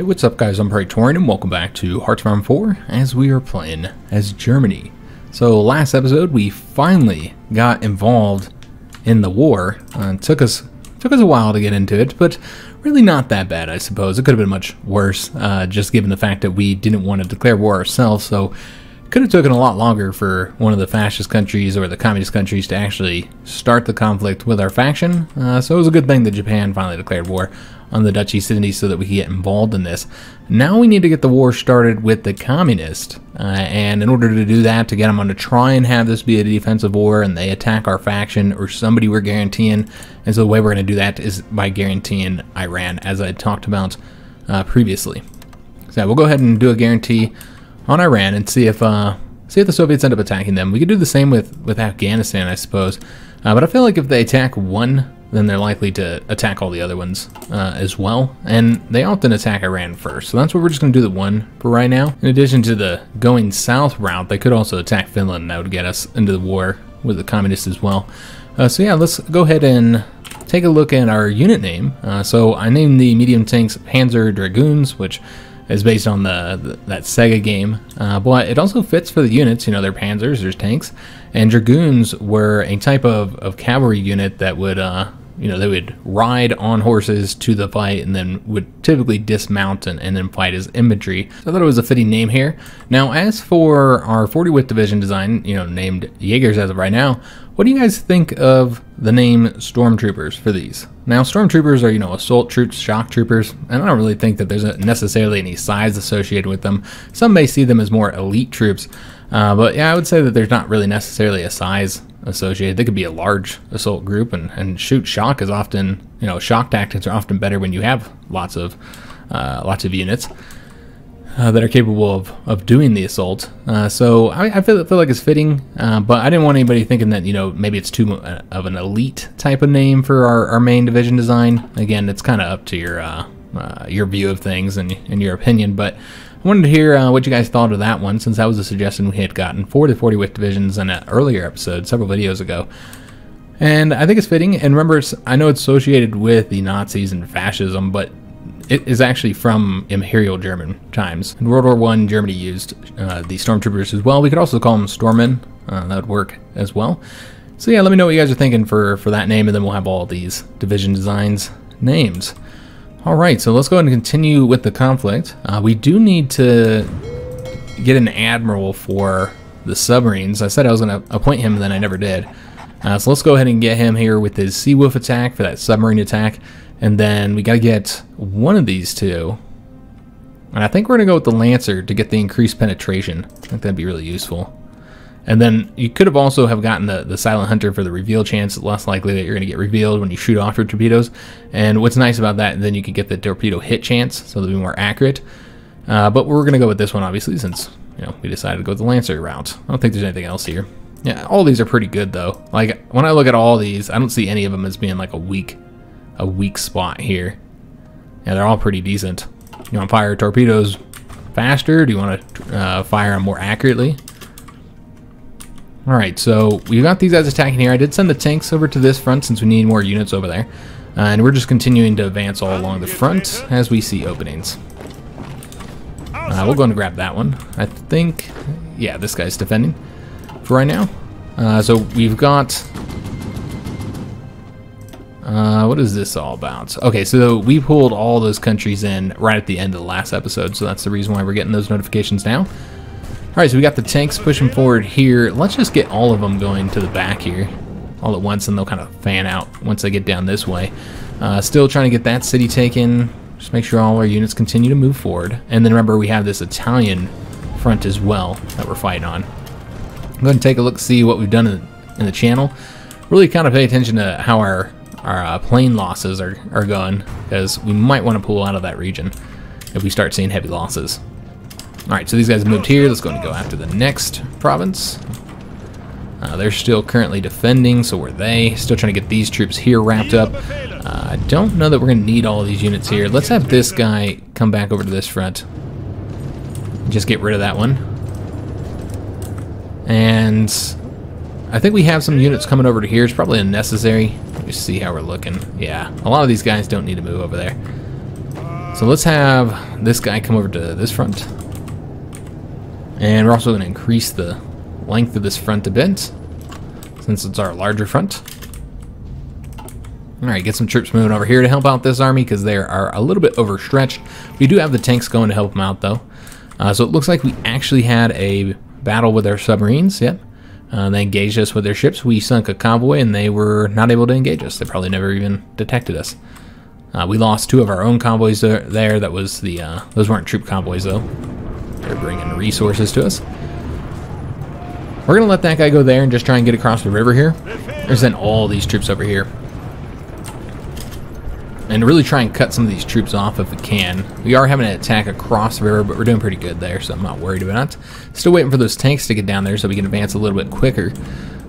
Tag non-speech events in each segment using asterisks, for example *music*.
Hey, what's up guys? I'm Praetorian and welcome back to Hearts of Iron 4 as we are playing as Germany. So last episode we finally got involved in the war. Uh, it took us took us a while to get into it, but really not that bad I suppose. It could have been much worse, uh, just given the fact that we didn't want to declare war ourselves, so could have taken a lot longer for one of the fascist countries or the communist countries to actually start the conflict with our faction. Uh, so it was a good thing that Japan finally declared war on the Dutch East Indies so that we could get involved in this. Now we need to get the war started with the communists, uh, and in order to do that, to get them on to try and have this be a defensive war and they attack our faction or somebody we're guaranteeing. And so the way we're going to do that is by guaranteeing Iran, as I talked about uh, previously. So we'll go ahead and do a guarantee on Iran and see if uh, see if the Soviets end up attacking them. We could do the same with with Afghanistan, I suppose. Uh, but I feel like if they attack one, then they're likely to attack all the other ones uh, as well. And they often attack Iran first, so that's what we're just going to do the one for right now. In addition to the going south route, they could also attack Finland. And that would get us into the war with the communists as well. Uh, so yeah, let's go ahead and take a look at our unit name. Uh, so I named the medium tanks Panzer Dragoons, which is based on the, the that Sega game, uh, but it also fits for the units. You know, they're panzers, there's tanks, and dragoons were a type of, of cavalry unit that would, uh, you know, they would ride on horses to the fight and then would typically dismount and, and then fight as infantry. So I thought it was a fitting name here. Now, as for our 40 width division design, you know, named Jaegers as of right now, what do you guys think of the name Stormtroopers for these? Now, Stormtroopers are, you know, assault troops, shock troopers, and I don't really think that there's necessarily any size associated with them. Some may see them as more elite troops, uh, but yeah, I would say that there's not really necessarily a size associated. They could be a large assault group, and, and shoot, shock is often, you know, shock tactics are often better when you have lots of, uh, lots of units uh, that are capable of, of doing the assault. Uh, so I, I, feel, feel like it's fitting, uh, but I didn't want anybody thinking that, you know, maybe it's too uh, of an elite type of name for our, our main division design. Again, it's kind of up to your uh, your view of things and, and your opinion, but I wanted to hear what you guys thought of that one since that was a suggestion we had gotten for the 40 width divisions in an earlier episode, several videos ago. And I think it's fitting. And remember, I know it's associated with the Nazis and fascism, but it is actually from Imperial German times. In World War One, Germany used uh, the stormtroopers as well. We could also call them Stormen. Uh, that would work as well. So yeah, let me know what you guys are thinking for for that name, and then we'll have all these division designs names. All right, so let's go ahead and continue with the conflict. Uh, we do need to get an admiral for the submarines. I said I was going to appoint him, and then I never did. Uh, so let's go ahead and get him here with his Sea Wolf attack for that submarine attack. And then we got to get one of these two. And I think we're going to go with the Lancer to get the increased penetration. I think that'd be really useful. And then you could have also have gotten the, the Silent Hunter for the reveal chance. Less likely that you're going to get revealed when you shoot off your torpedoes. And what's nice about that, then you could get the torpedo hit chance, so they'll be more accurate. Uh, but we're going to go with this one, obviously, since you know we decided to go the Lancer route. I don't think there's anything else here. Yeah, all these are pretty good, though. Like, when I look at all these, I don't see any of them as being like a weak a weak spot here. Yeah, they're all pretty decent. You want to fire torpedoes faster? Do you want to uh, fire them more accurately? Alright, so we've got these guys attacking here. I did send the tanks over to this front since we need more units over there. Uh, and we're just continuing to advance all along the front as we see openings. Uh, we'll go and grab that one. I think, yeah, this guy's defending for right now. Uh, so we've got uh, what is this all about? Okay, so we pulled all those countries in right at the end of the last episode, so that's the reason why we're getting those notifications now. Alright, so we got the tanks pushing forward here. Let's just get all of them going to the back here all at once, and they'll kind of fan out once they get down this way. Uh, still trying to get that city taken. Just make sure all our units continue to move forward. And then remember, we have this Italian front as well that we're fighting on. I'm going to take a look, see what we've done in, in the channel. Really kind of pay attention to how our our uh, plane losses are, are going, because we might want to pull out of that region if we start seeing heavy losses. Alright, so these guys moved here. Let's go and go after the next province. Uh, they're still currently defending, so were they. Still trying to get these troops here wrapped up. Uh, I don't know that we're going to need all these units here. Let's have this guy come back over to this front. Just get rid of that one. And I think we have some units coming over to here. It's probably unnecessary. Let me see how we're looking. Yeah, a lot of these guys don't need to move over there. So let's have this guy come over to this front. And we're also going to increase the length of this front a bit, since it's our larger front. Alright, get some troops moving over here to help out this army, because they are a little bit overstretched. We do have the tanks going to help them out, though. Uh, so it looks like we actually had a battle with our submarines, yep. Uh, they engaged us with their ships. We sunk a convoy, and they were not able to engage us. They probably never even detected us. Uh, we lost two of our own convoys there. there. That was the uh, those weren't troop convoys though. They're bringing resources to us. We're gonna let that guy go there and just try and get across the river here. There's then all these troops over here. And really try and cut some of these troops off if we can. We are having an attack across the river, but we're doing pretty good there, so I'm not worried about it. Still waiting for those tanks to get down there so we can advance a little bit quicker.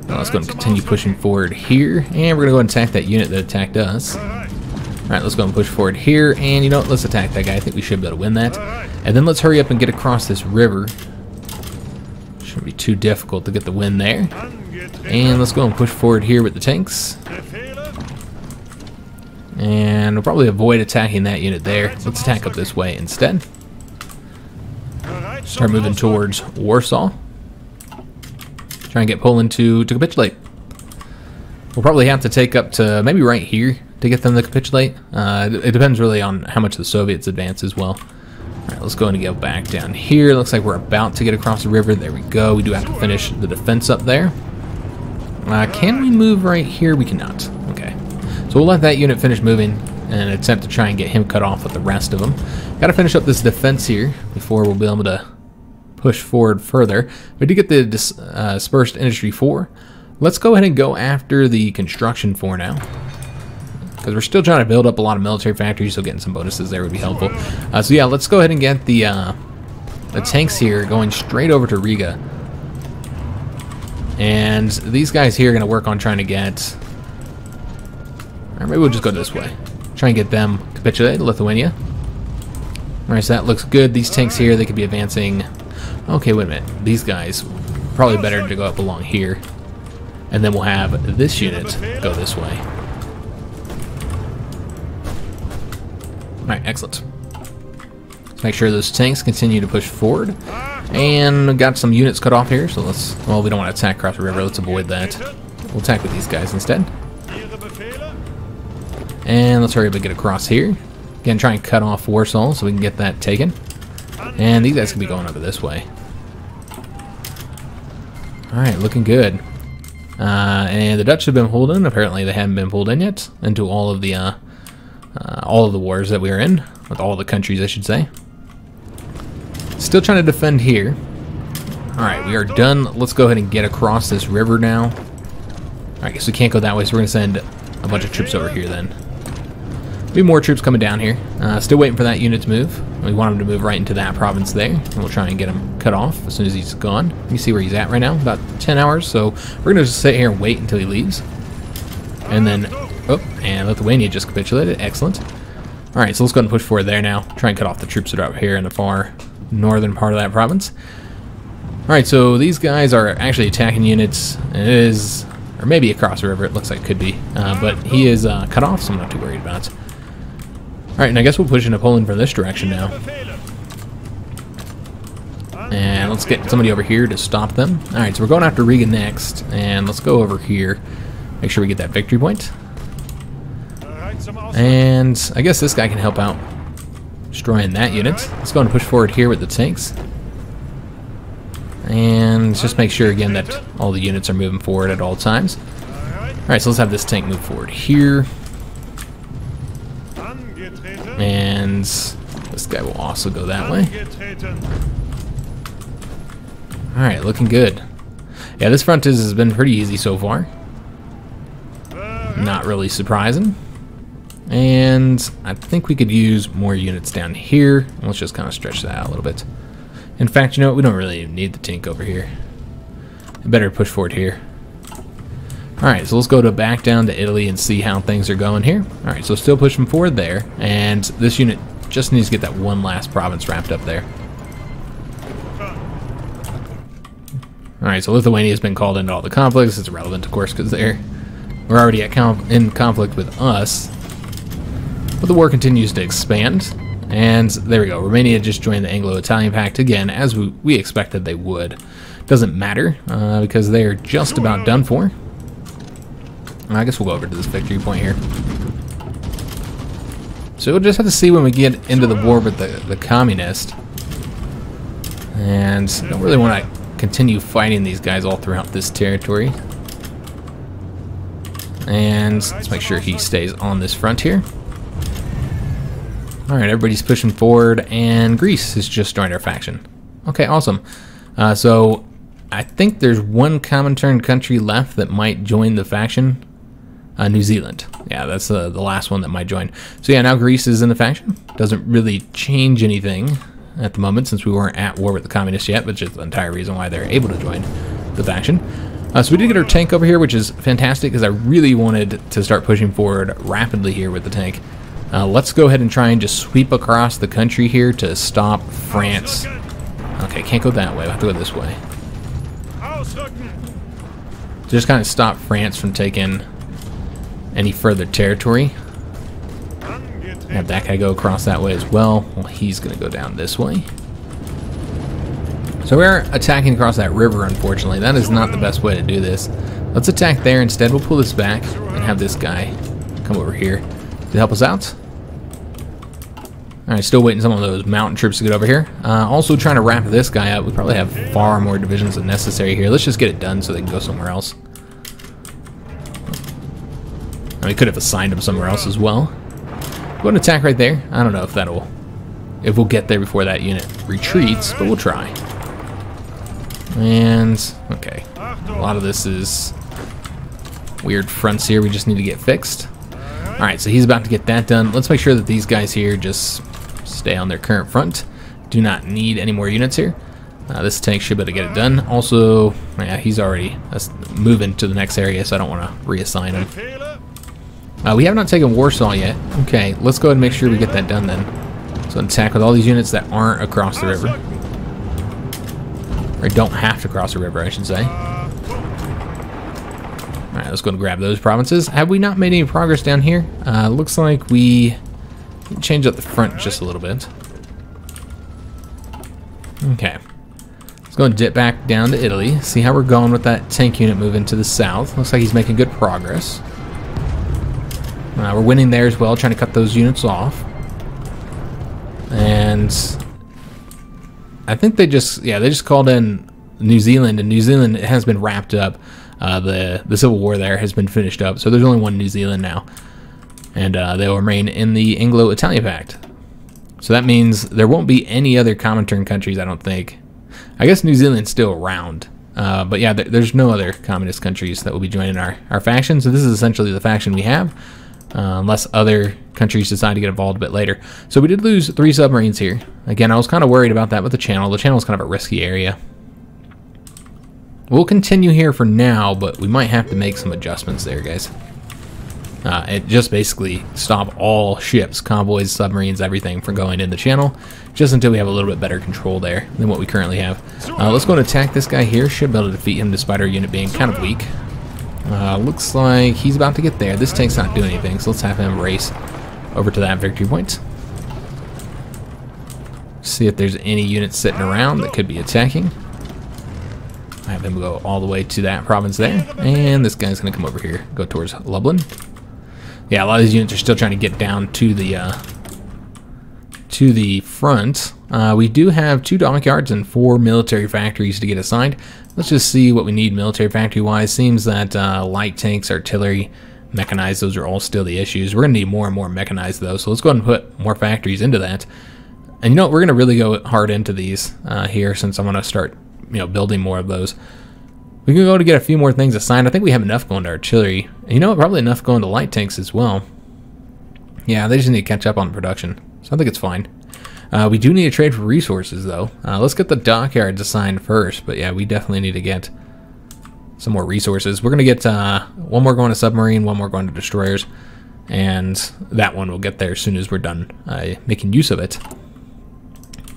Now let's go and continue pushing forward here. And we're going to go and attack that unit that attacked us. Alright, let's go and push forward here. And you know what? Let's attack that guy. I think we should be able to win that. And then let's hurry up and get across this river. Shouldn't be too difficult to get the win there. And let's go and push forward here with the tanks. And we'll probably avoid attacking that unit there. Let's attack up this way instead. Start moving towards Warsaw. Try and get Poland to, to capitulate. We'll probably have to take up to maybe right here to get them to capitulate. Uh, it depends really on how much the Soviets advance as well. Alright, let's go and go back down here. Looks like we're about to get across the river. There we go. We do have to finish the defense up there. Uh, can we move right here? We cannot. Okay. So we'll let that unit finish moving and attempt to try and get him cut off with the rest of them. Got to finish up this defense here before we'll be able to push forward further. We did get the dis uh, dispersed industry 4. Let's go ahead and go after the construction 4 now. Because we're still trying to build up a lot of military factories, so getting some bonuses there would be helpful. Uh, so yeah, let's go ahead and get the, uh, the tanks here going straight over to Riga. And these guys here are going to work on trying to get or maybe we'll just go this way. Try and get them capitulated, Lithuania. Alright, so that looks good. These tanks here, they could be advancing... Okay, wait a minute. These guys, probably better to go up along here. And then we'll have this unit go this way. Alright, excellent. Let's make sure those tanks continue to push forward. And got some units cut off here, so let's... Well, we don't want to attack across the river. Let's avoid that. We'll attack with these guys instead. And let's hurry up and get across here. Again, try and cut off Warsaw so we can get that taken. And these guys can be going over this way. Alright, looking good. Uh, and the Dutch have been pulled in. Apparently they haven't been pulled in yet into all of the uh, uh, all of the wars that we are in. With all the countries, I should say. Still trying to defend here. Alright, we are done. Let's go ahead and get across this river now. I guess we can't go that way, so we're going to send a bunch of troops over here then. Be more troops coming down here. Uh, still waiting for that unit to move. We want him to move right into that province there. And we'll try and get him cut off as soon as he's gone. Let me see where he's at right now. About 10 hours. So we're going to just sit here and wait until he leaves. And then... Oh, and Lithuania just capitulated. Excellent. Alright, so let's go and push forward there now. Try and cut off the troops that are up here in the far northern part of that province. Alright, so these guys are actually attacking units. It is... Or maybe across the river, it looks like it could be. Uh, but he is uh, cut off, so I'm not too worried about it. Alright, and I guess we'll push into Poland from this direction now. And let's get somebody over here to stop them. Alright, so we're going after Riga next. And let's go over here. Make sure we get that victory point. And I guess this guy can help out destroying that unit. Let's go and push forward here with the tanks. And just make sure again that all the units are moving forward at all times. Alright, so let's have this tank move forward here. And this guy will also go that way. Alright, looking good. Yeah, this front is, has been pretty easy so far. Not really surprising. And I think we could use more units down here. Let's just kind of stretch that out a little bit. In fact, you know what? We don't really need the tank over here. better push forward here. Alright, so let's go to back down to Italy and see how things are going here. Alright, so still pushing forward there, and this unit just needs to get that one last province wrapped up there. Alright, so Lithuania has been called into all the conflicts. It's irrelevant, of course, because they're we're already at in conflict with us. The war continues to expand, And there we go. Romania just joined the Anglo-Italian Pact again, as we, we expected they would. Doesn't matter, uh, because they are just about done for. I guess we'll go over to this victory point here. So we'll just have to see when we get into the war with the, the communist. And don't really want to continue fighting these guys all throughout this territory. And let's make sure he stays on this front here. Alright, everybody's pushing forward, and Greece has just joined our faction. Okay, awesome. Uh, so, I think there's one Comintern country left that might join the faction. Uh, New Zealand. Yeah, that's uh, the last one that might join. So yeah, now Greece is in the faction. Doesn't really change anything at the moment since we weren't at war with the communists yet, which is the entire reason why they're able to join the faction. Uh, so we did get our tank over here, which is fantastic because I really wanted to start pushing forward rapidly here with the tank. Uh, let's go ahead and try and just sweep across the country here to stop France. Okay, can't go that way. I have to go this way. Just kind of stop France from taking any further territory. Have that guy go across that way as well. Well, he's going to go down this way. So we're attacking across that river, unfortunately. That is not the best way to do this. Let's attack there instead. We'll pull this back and have this guy come over here to help us out. Alright, still waiting some of those mountain troops to get over here. Uh, also trying to wrap this guy up. We probably have far more divisions than necessary here. Let's just get it done so they can go somewhere else. we could have assigned them somewhere else as well. Go and attack right there. I don't know if that'll... If we'll get there before that unit retreats, but we'll try. And... Okay. A lot of this is... Weird fronts here we just need to get fixed. Alright, so he's about to get that done. Let's make sure that these guys here just stay on their current front. Do not need any more units here. Uh, this tank should be able to get it done. Also, yeah, he's already moving to the next area, so I don't want to reassign him. Uh, we have not taken Warsaw yet. Okay, let's go ahead and make sure we get that done then. So attack with all these units that aren't across the river. Or don't have to cross the river, I should say. Alright, let's go and grab those provinces. Have we not made any progress down here? Uh, looks like we changed up the front just a little bit. Okay. Let's go and dip back down to Italy. See how we're going with that tank unit moving to the south. Looks like he's making good progress. Uh, we're winning there as well, trying to cut those units off. And I think they just, yeah, they just called in New Zealand, and New Zealand has been wrapped up. Uh, the the civil war there has been finished up, so there's only one New Zealand now, and uh, they will remain in the Anglo-Italian Pact. So that means there won't be any other Comintern countries, I don't think. I guess New Zealand's still around, uh, but yeah, there's no other communist countries that will be joining our, our faction. So this is essentially the faction we have uh, unless other countries decide to get involved a bit later. So we did lose three submarines here. Again, I was kind of worried about that with the channel. The channel is kind of a risky area. We'll continue here for now, but we might have to make some adjustments there, guys. Uh, it just basically stop all ships, convoys, submarines, everything from going in the channel, just until we have a little bit better control there than what we currently have. Uh, let's go and attack this guy here. Should be able to defeat him despite our unit being kind of weak. Uh, looks like he's about to get there. This tank's not doing anything, so let's have him race over to that victory point. See if there's any units sitting around that could be attacking. I have him go all the way to that province there. And this guy's going to come over here, go towards Lublin. Yeah, a lot of these units are still trying to get down to the uh, to the front. Uh, we do have two dockyards and four military factories to get assigned. Let's just see what we need military factory wise. Seems that uh, light tanks, artillery, mechanized, those are all still the issues. We're going to need more and more mechanized though, so let's go ahead and put more factories into that. And you know what, we're going to really go hard into these uh, here since I'm going to start you know, building more of those. We can go to get a few more things assigned. I think we have enough going to artillery. You know what, probably enough going to light tanks as well. Yeah, they just need to catch up on production. So I think it's fine. Uh, we do need to trade for resources, though. Uh, let's get the dockyards assigned first, but yeah, we definitely need to get some more resources. We're going to get uh, one more going to submarine, one more going to destroyers, and that one will get there as soon as we're done uh, making use of it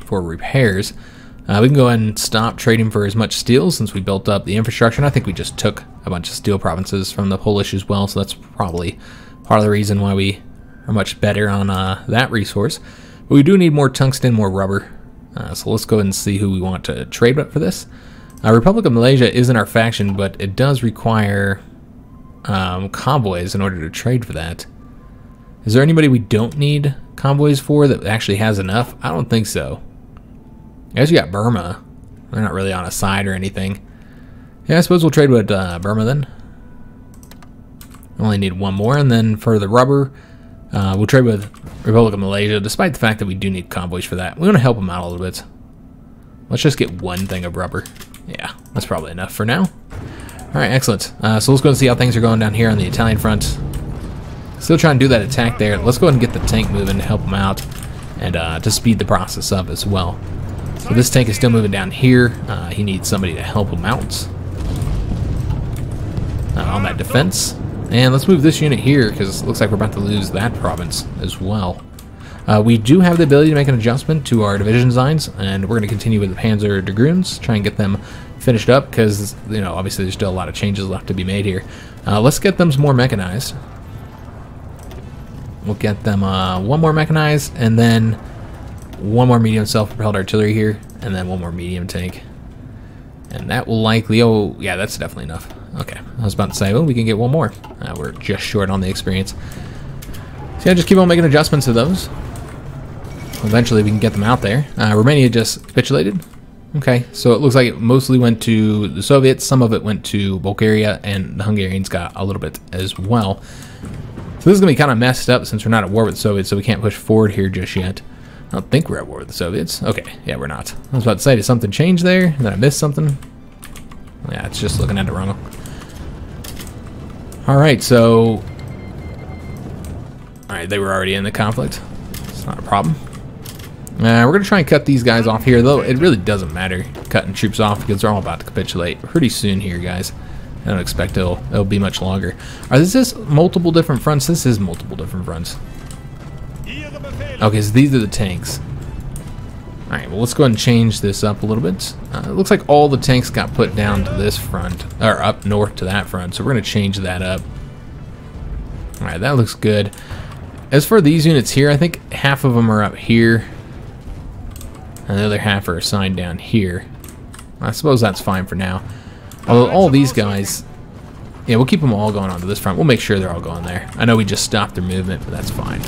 for repairs. Uh, we can go ahead and stop trading for as much steel since we built up the infrastructure, and I think we just took a bunch of steel provinces from the Polish as well, so that's probably part of the reason why we are much better on uh, that resource. But we do need more tungsten, more rubber. Uh, so let's go ahead and see who we want to trade with for this. Uh, Republic of Malaysia isn't our faction, but it does require um, convoys in order to trade for that. Is there anybody we don't need convoys for that actually has enough? I don't think so. I guess you got Burma. They're not really on a side or anything. Yeah, I suppose we'll trade with uh, Burma then. We only need one more, and then for the rubber, uh, we'll trade with Republic of Malaysia, despite the fact that we do need convoys for that. We want to help them out a little bit. Let's just get one thing of rubber. Yeah, that's probably enough for now. Alright, excellent. Uh, so let's go and see how things are going down here on the Italian front. Still trying to do that attack there. Let's go ahead and get the tank moving to help them out and uh, to speed the process up as well. So this tank is still moving down here. Uh, he needs somebody to help him out uh, on that defense. And let's move this unit here because it looks like we're about to lose that province as well. Uh, we do have the ability to make an adjustment to our division designs, and we're going to continue with the Panzer Dragoons, try and get them finished up because, you know, obviously there's still a lot of changes left to be made here. Uh, let's get them more mechanized. We'll get them uh, one more mechanized, and then one more medium self-propelled artillery here, and then one more medium tank. And that will likely, oh, yeah, that's definitely enough. Okay, I was about to say, well, we can get one more. Uh, we're just short on the experience. So yeah, just keep on making adjustments to those. Eventually we can get them out there. Uh, Romania just capitulated. Okay, so it looks like it mostly went to the Soviets, some of it went to Bulgaria, and the Hungarians got a little bit as well. So this is going to be kind of messed up since we're not at war with the Soviets, so we can't push forward here just yet. I don't think we're at war with the Soviets. Okay, yeah, we're not. I was about to say, did something change there? Did I miss something? Yeah, it's just looking at it wrong. Alright, so... Alright, they were already in the conflict. It's not a problem. Uh, we're going to try and cut these guys off here, though it really doesn't matter cutting troops off because they're all about to capitulate pretty soon here, guys. I don't expect it'll, it'll be much longer. Are this, this multiple different fronts? This is multiple different fronts. Okay, so these are the tanks. Alright, well let's go ahead and change this up a little bit. Uh, it looks like all the tanks got put down to this front, or up north to that front, so we're going to change that up. Alright, that looks good. As for these units here, I think half of them are up here, and the other half are assigned down here. I suppose that's fine for now. Although all these guys, yeah, we'll keep them all going onto this front. We'll make sure they're all going there. I know we just stopped their movement, but that's fine.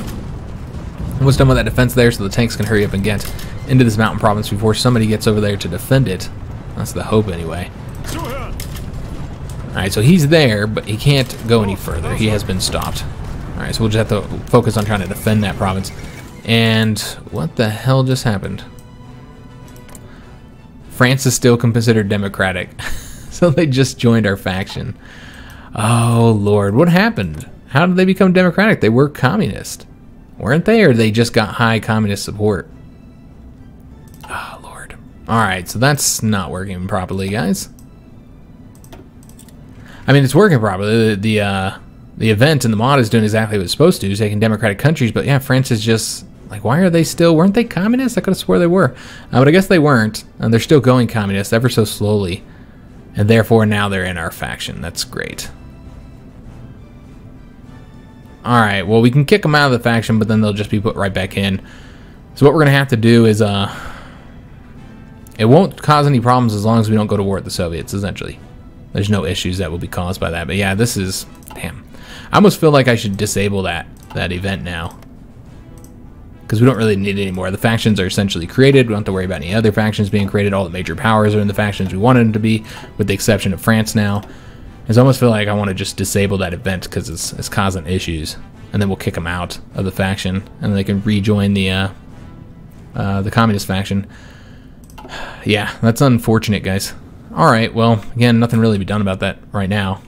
Almost done with that defense there, so the tanks can hurry up and get into this mountain province before somebody gets over there to defend it. That's the hope, anyway. Alright, so he's there, but he can't go any further. He has been stopped. Alright, so we'll just have to focus on trying to defend that province. And what the hell just happened? France is still considered democratic. *laughs* so they just joined our faction. Oh, Lord. What happened? How did they become democratic? They were communist. Weren't they? Or they just got high communist support? Oh, Lord. Alright, so that's not working properly, guys. I mean, it's working properly. The, the, uh, the event and the mod is doing exactly what it's supposed to, taking democratic countries. But yeah, France is just like, why are they still? Weren't they communists? I could have swore they were, uh, but I guess they weren't. And they're still going communist ever so slowly, and therefore now they're in our faction. That's great. All right, well we can kick them out of the faction, but then they'll just be put right back in. So what we're gonna have to do is, uh, it won't cause any problems as long as we don't go to war with the Soviets. Essentially, there's no issues that will be caused by that. But yeah, this is damn. I almost feel like I should disable that that event now because we don't really need it anymore. The factions are essentially created. We don't have to worry about any other factions being created. All the major powers are in the factions we wanted them to be, with the exception of France now. I almost feel like I want to just disable that event because it's, it's causing issues. And then we'll kick them out of the faction, and they can rejoin the uh, uh, the communist faction. *sighs* yeah, that's unfortunate, guys. All right, well, again, nothing really to be done about that right now.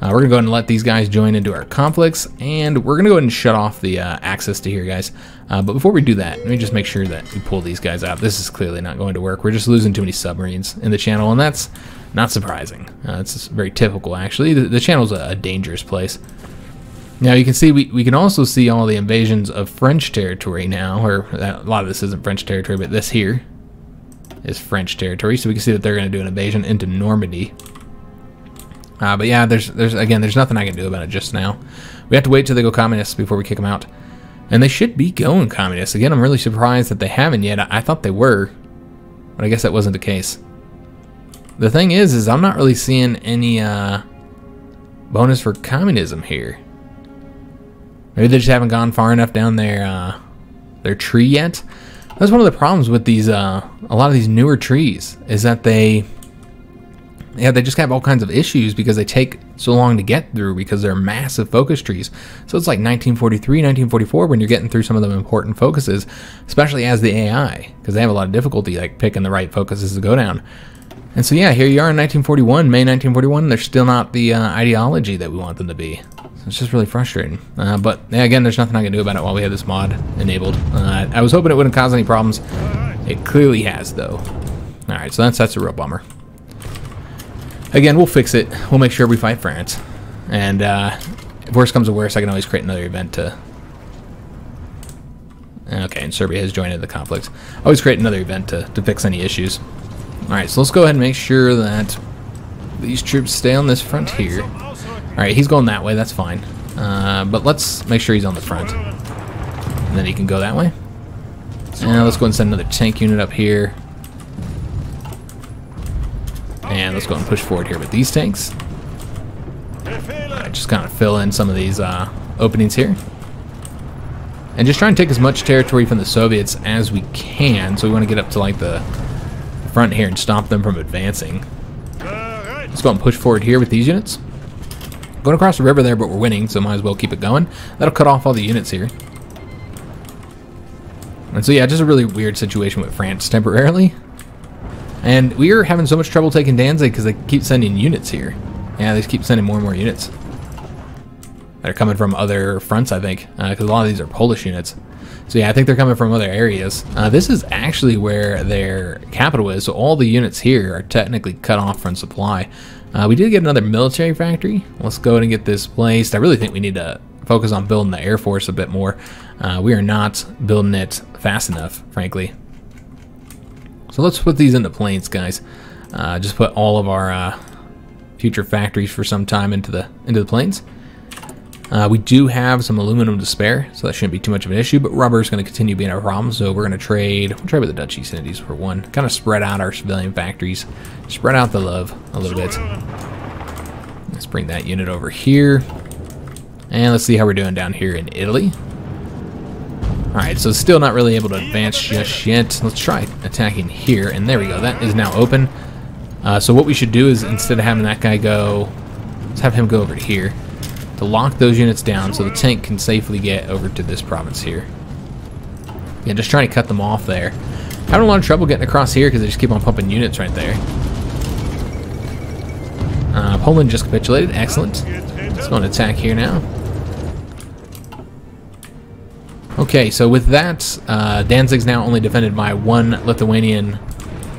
Uh, we're to go ahead and let these guys join into our conflicts, and we're going to go ahead and shut off the uh, access to here, guys. Uh, but before we do that, let me just make sure that we pull these guys out. This is clearly not going to work. We're just losing too many submarines in the channel, and that's not surprising. Uh, it's very typical, actually. The, the channel's a, a dangerous place. Now you can see we, we can also see all the invasions of French territory now, or a lot of this isn't French territory, but this here is French territory. So we can see that they're going to do an invasion into Normandy. Uh, but yeah, there's there's again, there's nothing I can do about it just now. We have to wait till they go communist before we kick them out. And they should be going communist. Again, I'm really surprised that they haven't yet. I, I thought they were, but I guess that wasn't the case. The thing is, is I'm not really seeing any uh, bonus for communism here. Maybe they just haven't gone far enough down their uh, their tree yet. That's one of the problems with these uh, a lot of these newer trees is that they yeah they just have all kinds of issues because they take so long to get through because they're massive focus trees. So it's like 1943, 1944 when you're getting through some of the important focuses, especially as the AI because they have a lot of difficulty like picking the right focuses to go down. And so yeah, here you are in 1941, May 1941. They're still not the uh, ideology that we want them to be. So it's just really frustrating. Uh, but yeah, again, there's nothing I can do about it while we have this mod enabled. Uh, I was hoping it wouldn't cause any problems. It clearly has, though. All right, so that's that's a real bummer. Again, we'll fix it. We'll make sure we fight France. And uh, if worse comes to worse, I can always create another event to. Okay, and Serbia has joined in the conflict. I Always create another event to, to fix any issues. Alright, so let's go ahead and make sure that these troops stay on this front here. Alright, he's going that way, that's fine. Uh, but let's make sure he's on the front. And then he can go that way. And let's go and send another tank unit up here. And let's go and push forward here with these tanks. Just kind of fill in some of these uh, openings here. And just try and take as much territory from the Soviets as we can. So we want to get up to like the front here and stop them from advancing. Let's go and push forward here with these units. Going across the river there, but we're winning, so might as well keep it going. That'll cut off all the units here. And so yeah, just a really weird situation with France temporarily. And we are having so much trouble taking Danzig because they keep sending units here. Yeah, they just keep sending more and more units. That are coming from other fronts, I think, because uh, a lot of these are Polish units. So yeah, I think they're coming from other areas. Uh, this is actually where their capital is, so all the units here are technically cut off from supply. Uh, we did get another military factory. Let's go ahead and get this placed. I really think we need to focus on building the Air Force a bit more. Uh, we are not building it fast enough, frankly. So let's put these into planes, guys. Uh, just put all of our uh, future factories for some time into the into the planes. Uh, we do have some aluminum to spare, so that shouldn't be too much of an issue, but rubber is going to continue being a problem, so we're going to trade, we'll trade with the Dutch East Indies for one. Kind of spread out our civilian factories, spread out the love a little bit. Let's bring that unit over here. And let's see how we're doing down here in Italy. Alright, so still not really able to advance just yet. Let's try attacking here, and there we go. That is now open. Uh, so what we should do is, instead of having that guy go, let's have him go over to here to lock those units down so the tank can safely get over to this province here. Yeah, just trying to cut them off there. Having a lot of trouble getting across here because they just keep on pumping units right there. Uh, Poland just capitulated. Excellent. Let's go and attack here now. Okay, so with that, uh, Danzig's now only defended by one Lithuanian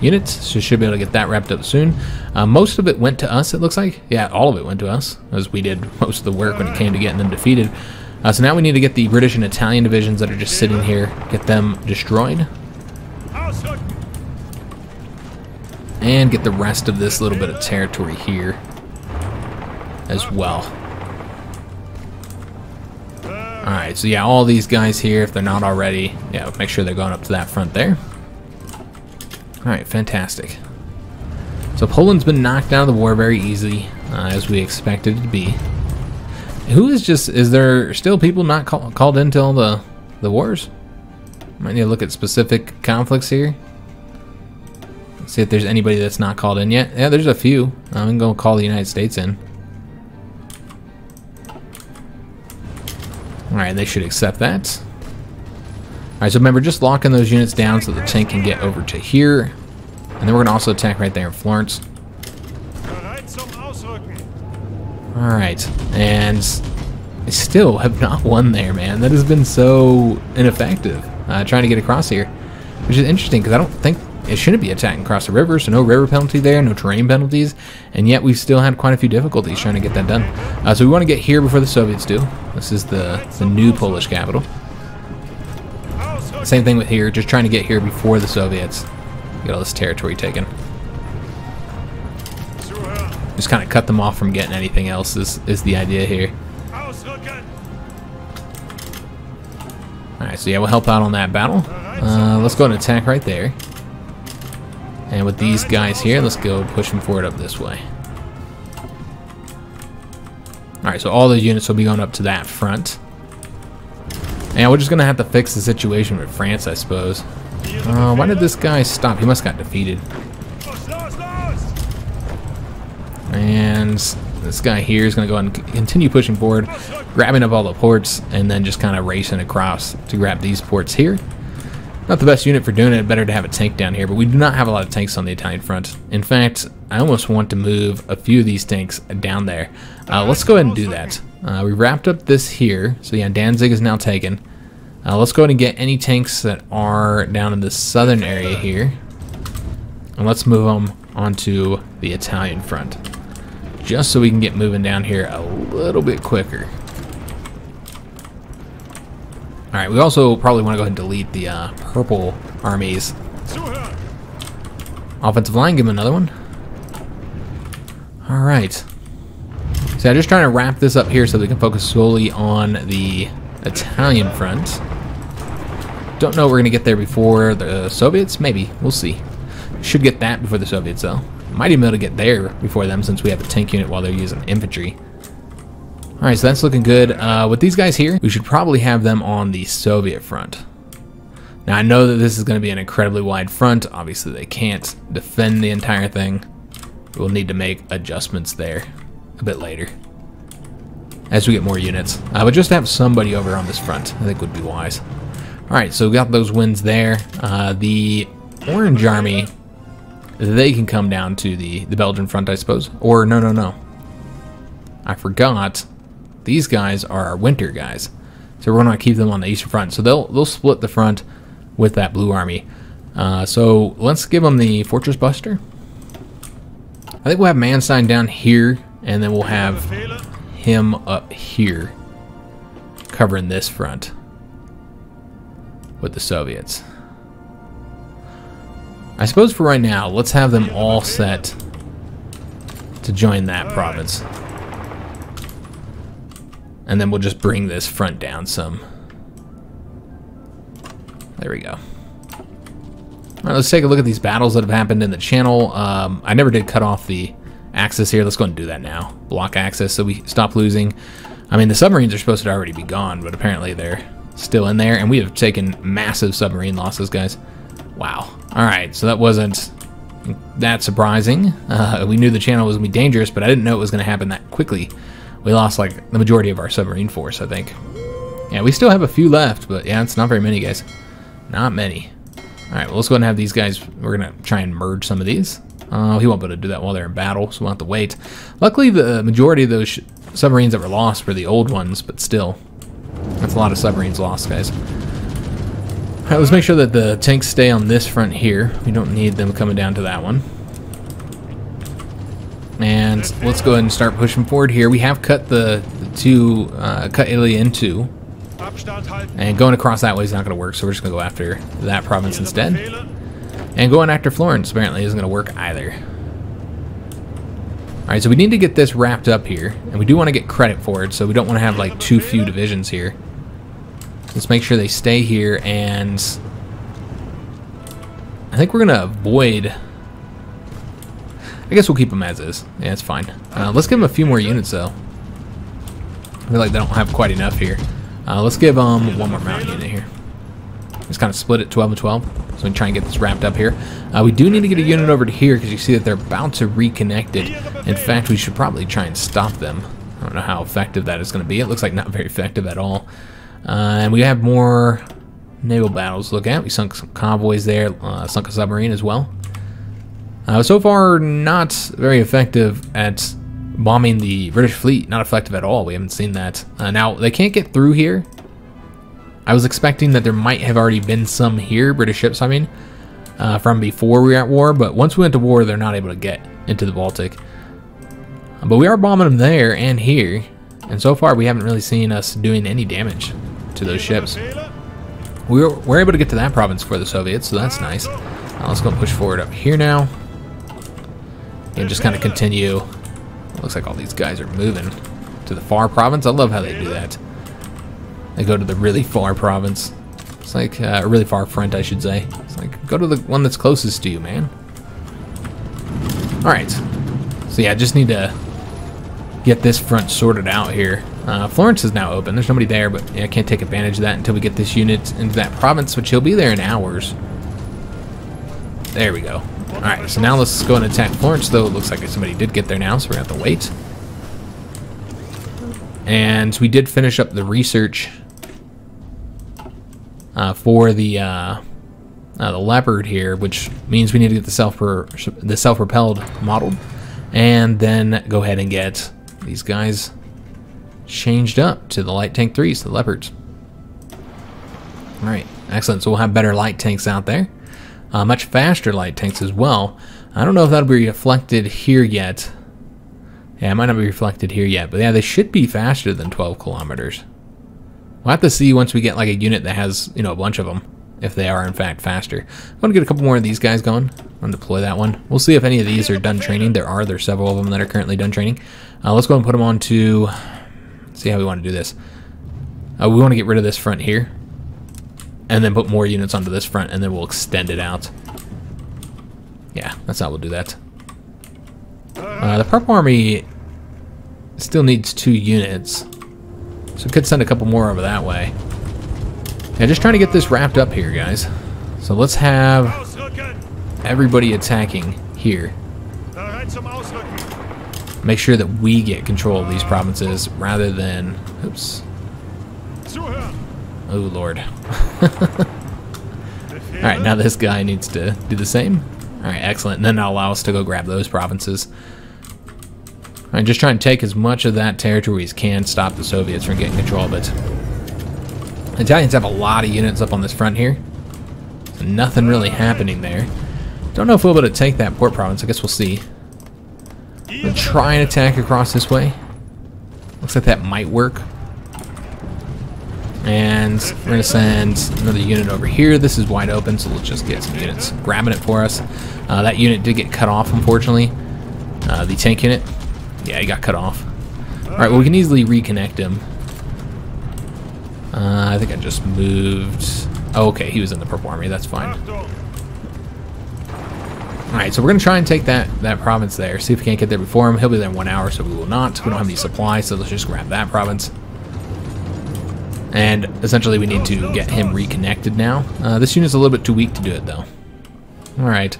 units, so should be able to get that wrapped up soon. Uh, most of it went to us, it looks like. Yeah, all of it went to us, as we did most of the work when it came to getting them defeated. Uh, so now we need to get the British and Italian divisions that are just sitting here, get them destroyed. And get the rest of this little bit of territory here as well. Alright, so yeah, all these guys here, if they're not already, yeah, make sure they're going up to that front there. Alright, fantastic. So Poland's been knocked out of the war very easily, uh, as we expected it to be. Who is just, is there still people not call, called into all the, the wars? Might need to look at specific conflicts here. See if there's anybody that's not called in yet. Yeah, there's a few. I'm going to call the United States in. Alright, they should accept that. Alright, so remember, just locking those units down so the tank can get over to here. And then we're going to also attack right there in Florence. Alright, and I still have *laughs* not won there, man. That has been so ineffective, uh, trying to get across here. Which is interesting, because I don't think it shouldn't be attacking across the river, so no river penalty there, no terrain penalties, and yet we've still had quite a few difficulties trying to get that done. Uh, so we want to get here before the Soviets do. This is the, the new Polish capital. Same thing with here, just trying to get here before the Soviets get all this territory taken. Just kind of cut them off from getting anything else is, is the idea here. Alright, so yeah, we'll help out on that battle. Uh, let's go and attack right there. And with these guys here, let's go push them forward up this way. Alright, so all the units will be going up to that front. And we're just going to have to fix the situation with France, I suppose. Uh, why did this guy stop? He must got defeated. And this guy here is going to go and continue pushing forward, grabbing up all the ports, and then just kind of racing across to grab these ports here. Not the best unit for doing it, better to have a tank down here, but we do not have a lot of tanks on the Italian front. In fact, I almost want to move a few of these tanks down there. Uh, let's go ahead and do that. Uh, we wrapped up this here, so yeah, Danzig is now taken. Uh, let's go ahead and get any tanks that are down in the southern area here. And let's move them onto the Italian front. Just so we can get moving down here a little bit quicker. Alright, we also probably want to go ahead and delete the uh, purple armies. Offensive line, give him another one. Alright. So I'm just trying to wrap this up here so we can focus solely on the Italian front. Don't know we're going to get there before the Soviets. Maybe. We'll see. Should get that before the Soviets, though. Might even be able to get there before them since we have a tank unit while they're using infantry. Alright, so that's looking good. Uh, with these guys here, we should probably have them on the Soviet front. Now, I know that this is going to be an incredibly wide front. Obviously, they can't defend the entire thing. We'll need to make adjustments there a bit later as we get more units. I would just have somebody over on this front, I think would be wise. Alright, so we got those wins there. Uh, the Orange Army, they can come down to the, the Belgian front, I suppose. Or, no, no, no. I forgot these guys are our winter guys. So we're going to keep them on the eastern front. So they'll they'll split the front with that blue army. Uh, so let's give them the Fortress Buster. I think we'll have Manstein down here, and then we'll have him up here covering this front with the Soviets. I suppose for right now, let's have them all set to join that province. And then we'll just bring this front down some. There we go. All right, let's take a look at these battles that have happened in the channel. Um, I never did cut off the axis here. Let's go and do that now. Block axis so we stop losing. I mean, the submarines are supposed to already be gone, but apparently they're still in there. And we have taken massive submarine losses, guys. Wow. All right, so that wasn't that surprising. *laughs* Uh, we knew the channel was going to be dangerous, but I didn't know it was going to happen that quickly we lost like the majority of our submarine force, I think. Yeah, we still have a few left, but yeah, it's not very many, guys. Not many. All right, well, let's go and have these guys. We're to try and merge some of these. Uh, he won't be able to do that while they're in battle, so we'll have to wait. Luckily, the majority of those submarines that were lost were the old ones, but still. That's a lot of submarines lost, guys. All right, let's make sure that the tanks stay on this front here. We don't need them coming down to that one. And let's go ahead and start pushing forward here. We have cut the, two, uh, cut Italy in two. And going across that way is not going to work, so we're just going to go after that province instead. And going after Florence apparently isn't going to work either. Alright, so we need to get this wrapped up here. And we do want to get credit for it, so we don't want to have like too few divisions here. Let's make sure they stay here and... I think we're going to avoid I guess we'll keep them as is. Yeah, it's fine. Uh, let's give them a few more units, though. I feel like they don't have quite enough here. Uh, let's give them um, one more mountain unit here. Just kind of split it 12 and 12. So we try and get this wrapped up here. Uh, we do need to get a unit over to here because you see that they're about to reconnect it. In fact, we should probably try and stop them. I don't know how effective that is going to be. It looks like not very effective at all. Uh, and we have more naval battles to look at. We sunk some convoys there, uh, sunk a submarine as well. Uh, so far, not very effective at bombing the British fleet. Not effective at all. We haven't seen that. Uh, now, they can't get through here. I was expecting that there might have already been some here, British ships, I mean, uh, from before we were at war. But once we went to war, they're not able to get into the Baltic. But we are bombing them there and here. And so far, we haven't really seen us doing any damage to those ships. We were, we're able to get to that province for the Soviets, so that's nice. Uh, let's go push forward up here now and just kind of continue. Looks like all these guys are moving to the far province. I love how they do that. They go to the really far province. It's like uh, a really far front, I should say. It's like, go to the one that's closest to you, man. Alright. So yeah, I just need to get this front sorted out here. Uh, Florence is now open. There's nobody there, but yeah, I can't take advantage of that until we get this unit into that province, which he'll be there in hours. There we go. Alright, so now let's go and attack Florence, though it looks like somebody did get there now, so we're to have to wait. And we did finish up the research uh, for the uh, uh, the leopard here, which means we need to get the self the self propelled modeled, and then go ahead and get these guys changed up to the light tank threes, the leopards. All right, excellent. So we'll have better light tanks out there, uh, much faster light tanks as well. I don't know if that'll be reflected here yet. Yeah, it might not be reflected here yet, but yeah, they should be faster than 12 kilometers. We'll have to see once we get like a unit that has, you know, a bunch of them, if they are in fact faster. I'm going to get a couple more of these guys going. I'm going to deploy that one. We'll see if any of these are done training. There are. There's several of them that are currently done training. Uh, let's go and put them on to, see how we want to do this. Uh, we want to get rid of this front here. And then put more units onto this front, and then we'll extend it out. Yeah, that's how we'll do that. Uh, the Purple Army still needs two units. So we could send a couple more over that way. Yeah, just trying to get this wrapped up here, guys. So let's have everybody attacking here. Make sure that we get control of these provinces rather than... Oops. Oh, Lord. *laughs* Alright, now this guy needs to do the same. Alright, excellent. And then that'll allow us to go grab those provinces. I'm just trying to take as much of that territory as can, stop the Soviets from getting control of it. Italians have a lot of units up on this front here. So nothing really happening there. Don't know if we'll be able to take that port province. I guess we'll see. We'll try and attack across this way. Looks like that might work. And we're going to send another unit over here. This is wide open, so let's just get some units grabbing it for us. Uh, that unit did get cut off, unfortunately. Uh, the tank unit yeah, he got cut off. Alright, well we can easily reconnect him. Uh, I think I just moved... Oh, okay, he was in the Purple Army, that's fine. Alright, so we're going to try and take that, that province there. See if we can't get there before him. He'll be there in one hour, so we will not. We don't have any supplies, so let's just grab that province. And essentially we need to get him reconnected now. Uh, this unit's a little bit too weak to do it, though. Alright.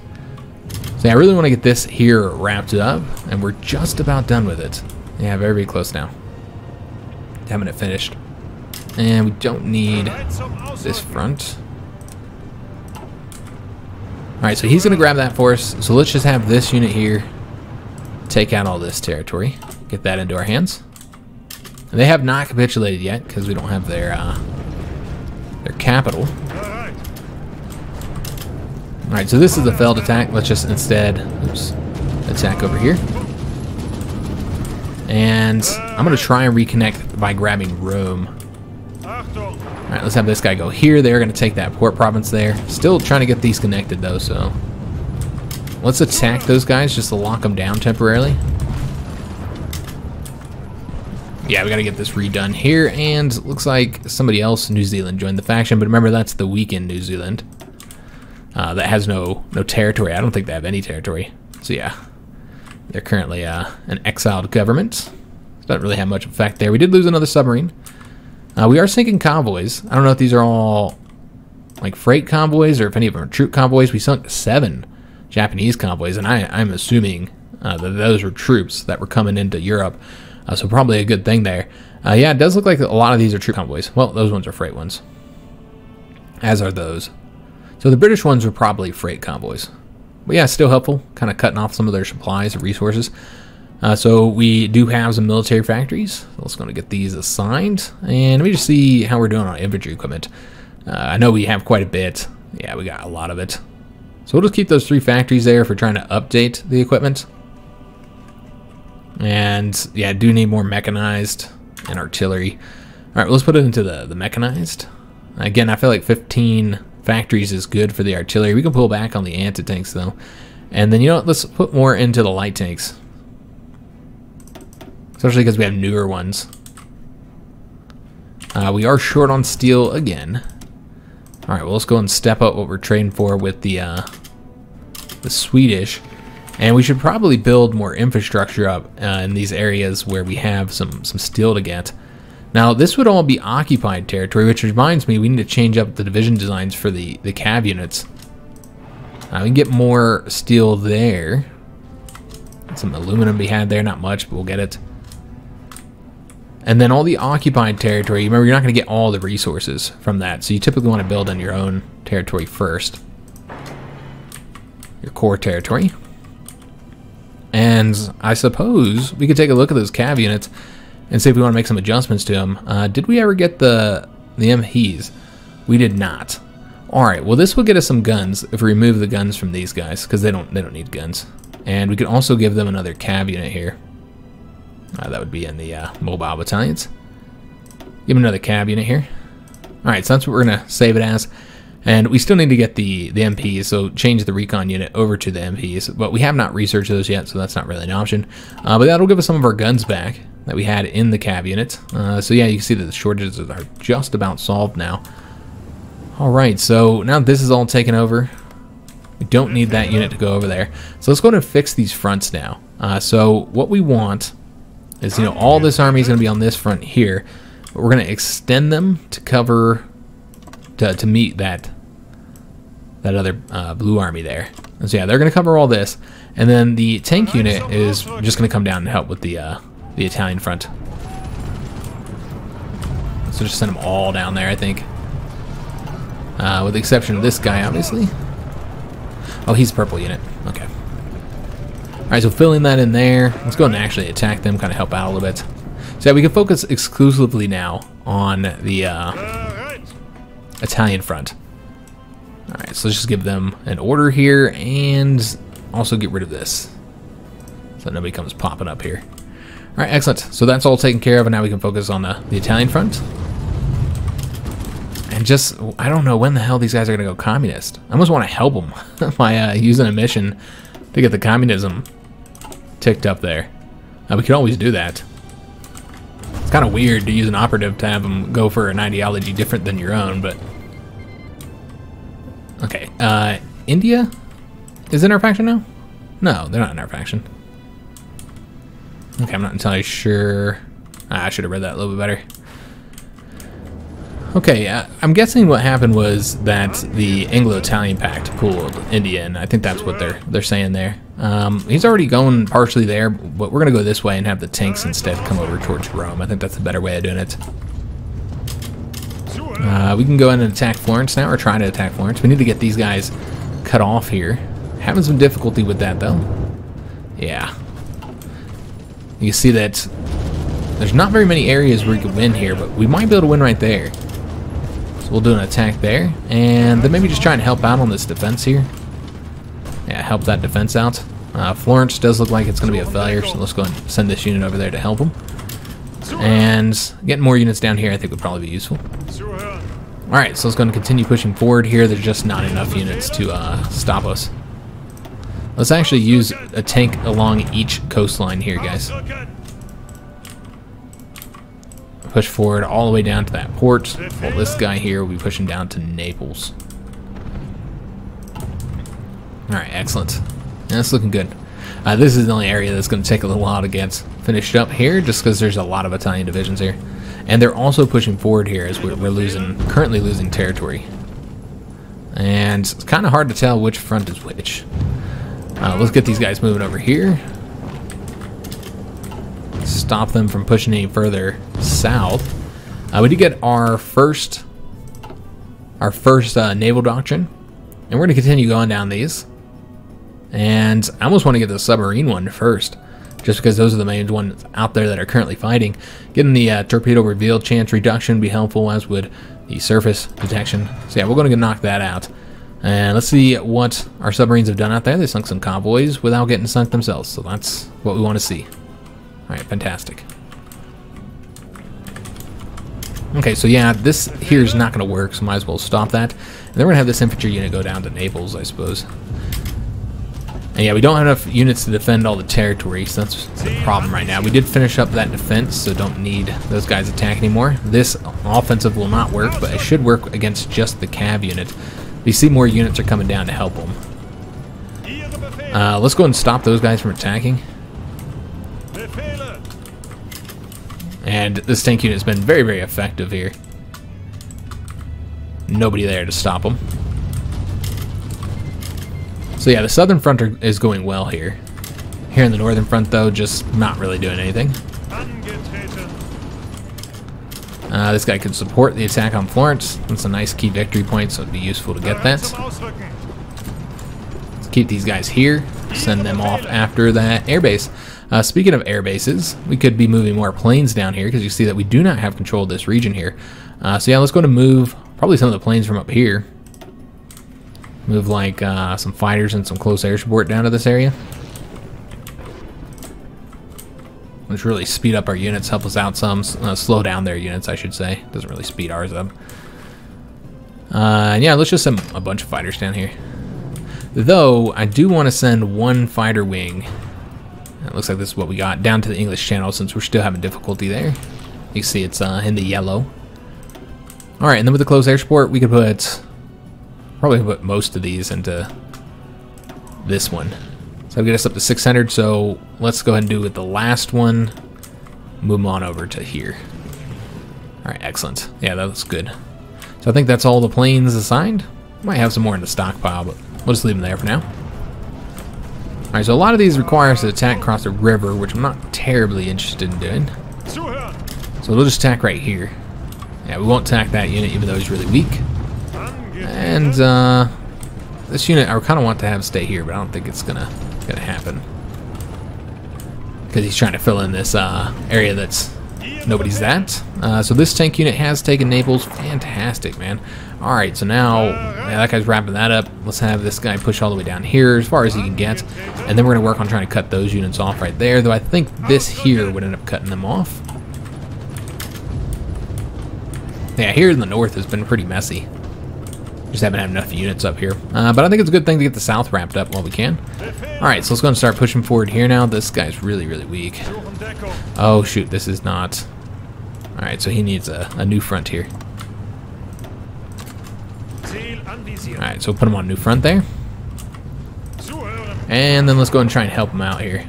So yeah, I really want to get this here wrapped up, and we're just about done with it. Yeah, very, very close now. Having it finished. And we don't need this front. Alright, so he's going to grab that for us. So let's just have this unit here take out all this territory. Get that into our hands. And they have not capitulated yet because we don't have their uh, their capital. Alright, so this is a failed attack. Let's just instead oops, attack over here. And I'm going to try and reconnect by grabbing Rome. Alright, let's have this guy go here. They're going to take that port province there. Still trying to get these connected though, so... Let's attack those guys just to lock them down temporarily. Yeah, we got to get this redone here, and looks like somebody else, in New Zealand, joined the faction, but remember that's the weekend New Zealand uh, that has no no territory. I don't think they have any territory. So yeah, they're currently uh, an exiled government. Doesn't really have much effect there. We did lose another submarine. Uh, we are sinking convoys. I don't know if these are all like freight convoys or if any of them are troop convoys. We sunk seven Japanese convoys, and I, I'm assuming uh, that those were troops that were coming into Europe. Uh, so probably a good thing there. Uh, yeah, it does look like a lot of these are troop convoys. Well, those ones are freight ones, as are those. So the British ones were probably freight convoys. But yeah, still helpful, kind of cutting off some of their supplies and resources. Uh, so we do have some military factories. Let's going to get these assigned. And let me just see how we're doing on infantry equipment. Uh, I know we have quite a bit. Yeah, we got a lot of it. So we'll just keep those three factories there for trying to update the equipment. And yeah, I do need more mechanized and artillery. All right, well, let's put it into the, the mechanized. Again, I feel like 15 factories is good for the artillery. We can pull back on the anti-tanks though. And then, you know what, let's put more into the light tanks. Especially because we have newer ones. Uh, we are short on steel again. All right, well, let's go and step up what we're trading for with the uh, the Swedish. And we should probably build more infrastructure up uh, in these areas where we have some, some steel to get. Now, this would all be occupied territory, which reminds me we need to change up the division designs for the, the cav units. Uh, we can get more steel there. Some aluminum we had there, not much, but we'll get it. And then all the occupied territory, remember you're not going to get all the resources from that, so you typically want to build on your own territory first. Your core territory. And I suppose we could take a look at those cav units and see if we want to make some adjustments to them. Uh, did we ever get the the MHs? We did not. All right. Well, this will get us some guns if we remove the guns from these guys because they don't they don't need guns. And we could also give them another cav unit here. Uh, that would be in the uh, mobile battalions. Give them another cav unit here. All right. So that's what we're gonna save it as. And we still need to get the, the MPs, so change the recon unit over to the MPs. But we have not researched those yet, so that's not really an option. Uh, but that'll give us some of our guns back that we had in the cav unit. Uh, so yeah, you can see that the shortages are just about solved now. Alright, so now this is all taken over. We don't need that unit to go over there. So let's go ahead and fix these fronts now. Uh, so what we want is, you know, all this army is going to be on this front here. But we're going to extend them to cover, to, to meet that that other uh, blue army there. And so yeah, they're going to cover all this, and then the tank unit is just going to come down and help with the uh, the Italian front. So just send them all down there, I think. Uh, with the exception of this guy, obviously. Oh, he's purple unit. Okay. Alright, so filling that in there. Let's go and actually attack them, kind of help out a little bit. So yeah, we can focus exclusively now on the uh, Italian front. Alright, so let's just give them an order here and also get rid of this. So nobody comes popping up here. Alright, excellent. So that's all taken care of and now we can focus on the, the Italian front. And just, I don't know when the hell these guys are going to go communist. I almost want to help them *laughs* by uh, using a mission to get the communism ticked up there. Uh, we could always do that. It's kind of weird to use an operative to have them go for an ideology different than your own, but Okay, uh, India is in our faction now? No, they're not in our faction. Okay, I'm not entirely sure. Ah, I should have read that a little bit better. Okay, uh, I'm guessing what happened was that the Anglo-Italian Pact pulled India, and I think that's what they're they're saying there. Um, he's already going partially there, but we're gonna go this way and have the tanks instead come over towards Rome. I think that's a better way of doing it. Uh, we can go in and attack Florence now, or try to attack Florence. We need to get these guys cut off here. Having some difficulty with that, though. Yeah. You see that there's not very many areas where we can win here, but we might be able to win right there. So we'll do an attack there, and then maybe just try and help out on this defense here. Yeah, help that defense out. Uh, Florence does look like it's going to be a failure, so let's go and send this unit over there to help them. And getting more units down here I think would probably be useful. Alright, so let's and continue pushing forward here. There's just not enough units to uh, stop us. Let's actually use a tank along each coastline here, guys. Push forward all the way down to that port. Well, this guy here will be pushing down to Naples. Alright, excellent. That's looking good. Uh, this is the only area that's going to take a little while to get finished up here, just because there's a lot of Italian divisions here. And they're also pushing forward here as we're, we're losing, currently losing territory. And it's kind of hard to tell which front is which. Uh, let's get these guys moving over here. Stop them from pushing any further south. Uh, we did get our first, our first uh, naval doctrine, and we're going to continue going down these. And I almost want to get the submarine one first, just because those are the main ones out there that are currently fighting. Getting the uh, torpedo reveal chance reduction be helpful, as would the surface detection. So yeah, we're going to knock that out. And let's see what our submarines have done out there. They sunk some convoys without getting sunk themselves, so that's what we want to see. Alright, fantastic. Okay, so yeah, this here is not going to work, so might as well stop that. And then we're going to have this infantry unit go down to Naples, I suppose. And yeah, we don't have enough units to defend all the territory, so that's the problem right now. We did finish up that defense, so don't need those guys attack anymore. This offensive will not work, but it should work against just the cav unit. We see more units are coming down to help them. Uh, let's go and stop those guys from attacking. And this tank unit has been very, very effective here. Nobody there to stop them. So yeah, the southern front are, is going well here. Here in the northern front, though, just not really doing anything. Uh, this guy could support the attack on Florence. That's a nice key victory point, so it'd be useful to get that. Let's keep these guys here. Send them off after that airbase. Uh, speaking of air bases, we could be moving more planes down here because you see that we do not have control of this region here. Uh, so yeah, let's go to move probably some of the planes from up here. Move like uh, some fighters and some close air support down to this area. Which really speed up our units, help us out some, uh, slow down their units, I should say. Doesn't really speed ours up. Uh, yeah, let's just send a bunch of fighters down here. Though, I do want to send one fighter wing. It looks like this is what we got, down to the English Channel since we're still having difficulty there. You see it's uh, in the yellow. Alright, and then with the close air support, we could put Probably put most of these into this one. So that'll get us up to 600, so let's go ahead and do with the last one. Move them on over to here. Alright, excellent. Yeah, that looks good. So I think that's all the planes assigned. Might have some more in the stockpile, but we'll just leave them there for now. Alright, so a lot of these require us to attack across the river, which I'm not terribly interested in doing. So we'll just attack right here. Yeah, we won't attack that unit even though he's really weak. And uh, this unit I kind of want to have stay here, but I don't think it's gonna gonna happen because he's trying to fill in this uh, area that's nobody's at. Uh, so this tank unit has taken Naples. Fantastic, man. All right, so now yeah, that guy's wrapping that up. Let's have this guy push all the way down here as far as he can get, and then we're gonna work on trying to cut those units off right there. Though I think this here would end up cutting them off. Yeah, here in the north has been pretty messy. Just haven't had enough units up here. Uh, but I think it's a good thing to get the south wrapped up while we can. Alright, so let's go and start pushing forward here now. This guy's really, really weak. Oh, shoot, this is not... Alright, so he needs a, a new front here. Alright, so we'll put him on a new front there. And then let's go and try and help him out here.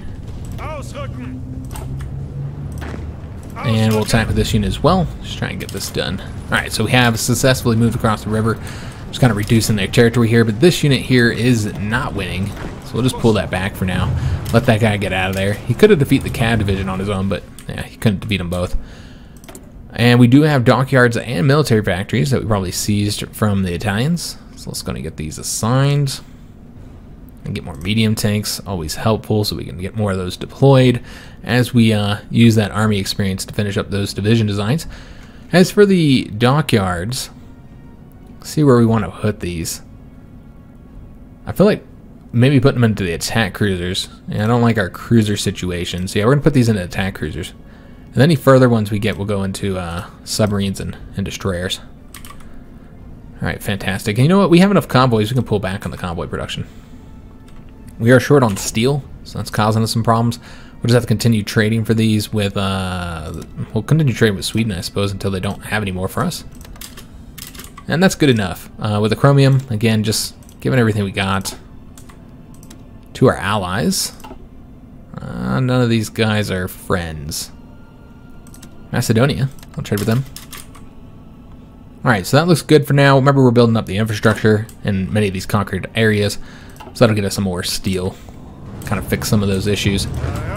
And we'll attack with this unit as well. Just try and get this done. Alright, so we have successfully moved across the river. Just kind of reducing their territory here, but this unit here is not winning. So we'll just pull that back for now. Let that guy get out of there. He could have defeated the Cav division on his own, but yeah, he couldn't defeat them both. And we do have dockyards and military factories that we probably seized from the Italians. So let's go and get these assigned. And get more medium tanks, always helpful, so we can get more of those deployed as we uh, use that army experience to finish up those division designs. As for the dockyards, see where we want to put these. I feel like maybe putting them into the attack cruisers. Yeah, I don't like our cruiser situation. So yeah, we're going to put these into attack cruisers. And any further ones we get will go into uh, submarines and, and destroyers. Alright, fantastic. And you know what? We have enough convoys. We can pull back on the convoy production. We are short on steel, so that's causing us some problems. We'll just have to continue trading for these with, uh, we'll continue trading with Sweden, I suppose, until they don't have any more for us. And that's good enough. Uh, with the chromium, again, just giving everything we got to our allies. Uh, none of these guys are friends. Macedonia, I'll trade with them. Alright, so that looks good for now. Remember, we're building up the infrastructure in many of these conquered areas. So that'll get us some more steel. Kind of fix some of those issues.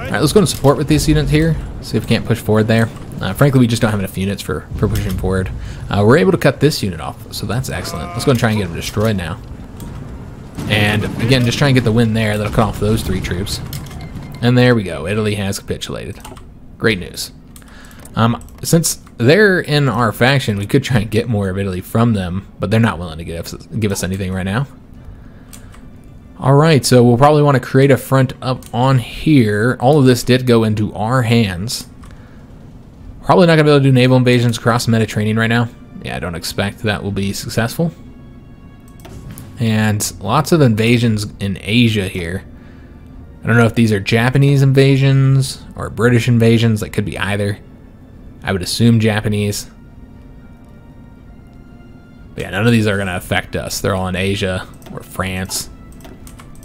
Alright, let's go to support with these units here. See if we can't push forward there. Uh, frankly, we just don't have enough units for, for pushing forward. Uh, we're able to cut this unit off, so that's excellent. Let's go and try and get them destroyed now. And again, just try and get the win there. That'll cut off those three troops. And there we go. Italy has capitulated. Great news. Um, since they're in our faction, we could try and get more of Italy from them, but they're not willing to give us, give us anything right now. Alright, so we'll probably want to create a front up on here. All of this did go into our hands. Probably not going to be able to do naval invasions across the Mediterranean right now. Yeah, I don't expect that will be successful. And lots of invasions in Asia here. I don't know if these are Japanese invasions or British invasions. That could be either. I would assume Japanese. But yeah, none of these are going to affect us. They're all in Asia or France.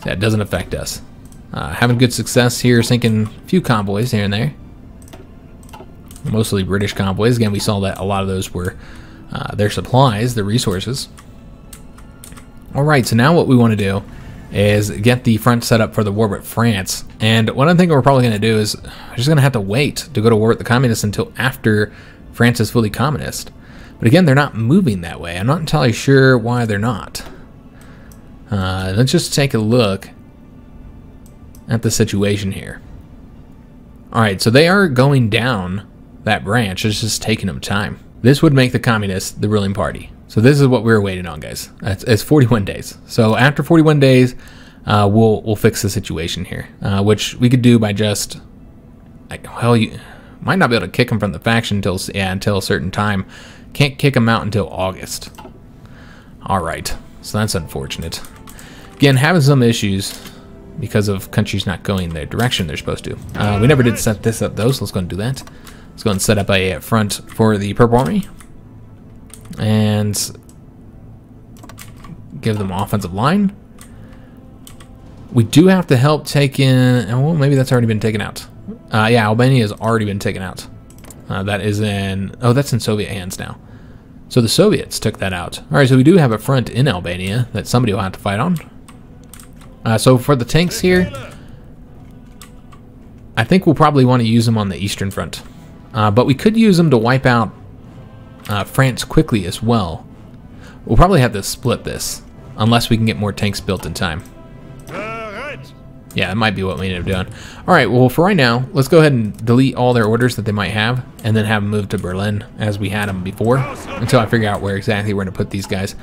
It doesn't affect us. Uh, having good success here, sinking a few convoys here and there. Mostly British convoys. Again, we saw that a lot of those were uh, their supplies, their resources. All right, so now what we want to do is get the front set up for the war with France. And what I think we're probably going to do is we're just going to have to wait to go to war with the communists until after France is fully communist. But again, they're not moving that way. I'm not entirely sure why they're not. Uh, let's just take a look at the situation here. Alright, so they are going down that branch. It's just taking them time. This would make the communists the ruling party. So this is what we are waiting on, guys. It's, it's 41 days. So after 41 days, uh, we'll we'll fix the situation here, uh, which we could do by just, like, well, you might not be able to kick them from the faction until yeah until a certain time. Can't kick them out until August. All right, so that's unfortunate. Again, having some issues because of countries not going the direction they're supposed to. Uh, we never did set this up though, so let's go and do that. Let's go and set up a front for the Purple Army and give them offensive line. We do have to help take in. Well, maybe that's already been taken out. Uh, yeah, Albania has already been taken out. Uh, that is in. Oh, that's in Soviet hands now. So the Soviets took that out. All right, so we do have a front in Albania that somebody will have to fight on. Uh, so for the tanks here, I think we'll probably want to use them on the Eastern Front. Uh, but we could use them to wipe out uh, France quickly as well. We'll probably have to split this, unless we can get more tanks built in time. Yeah, that might be what we end up doing. All right, well, for right now, let's go ahead and delete all their orders that they might have, and then have them move to Berlin as we had them before, until I figure out where exactly we're going to put these guys.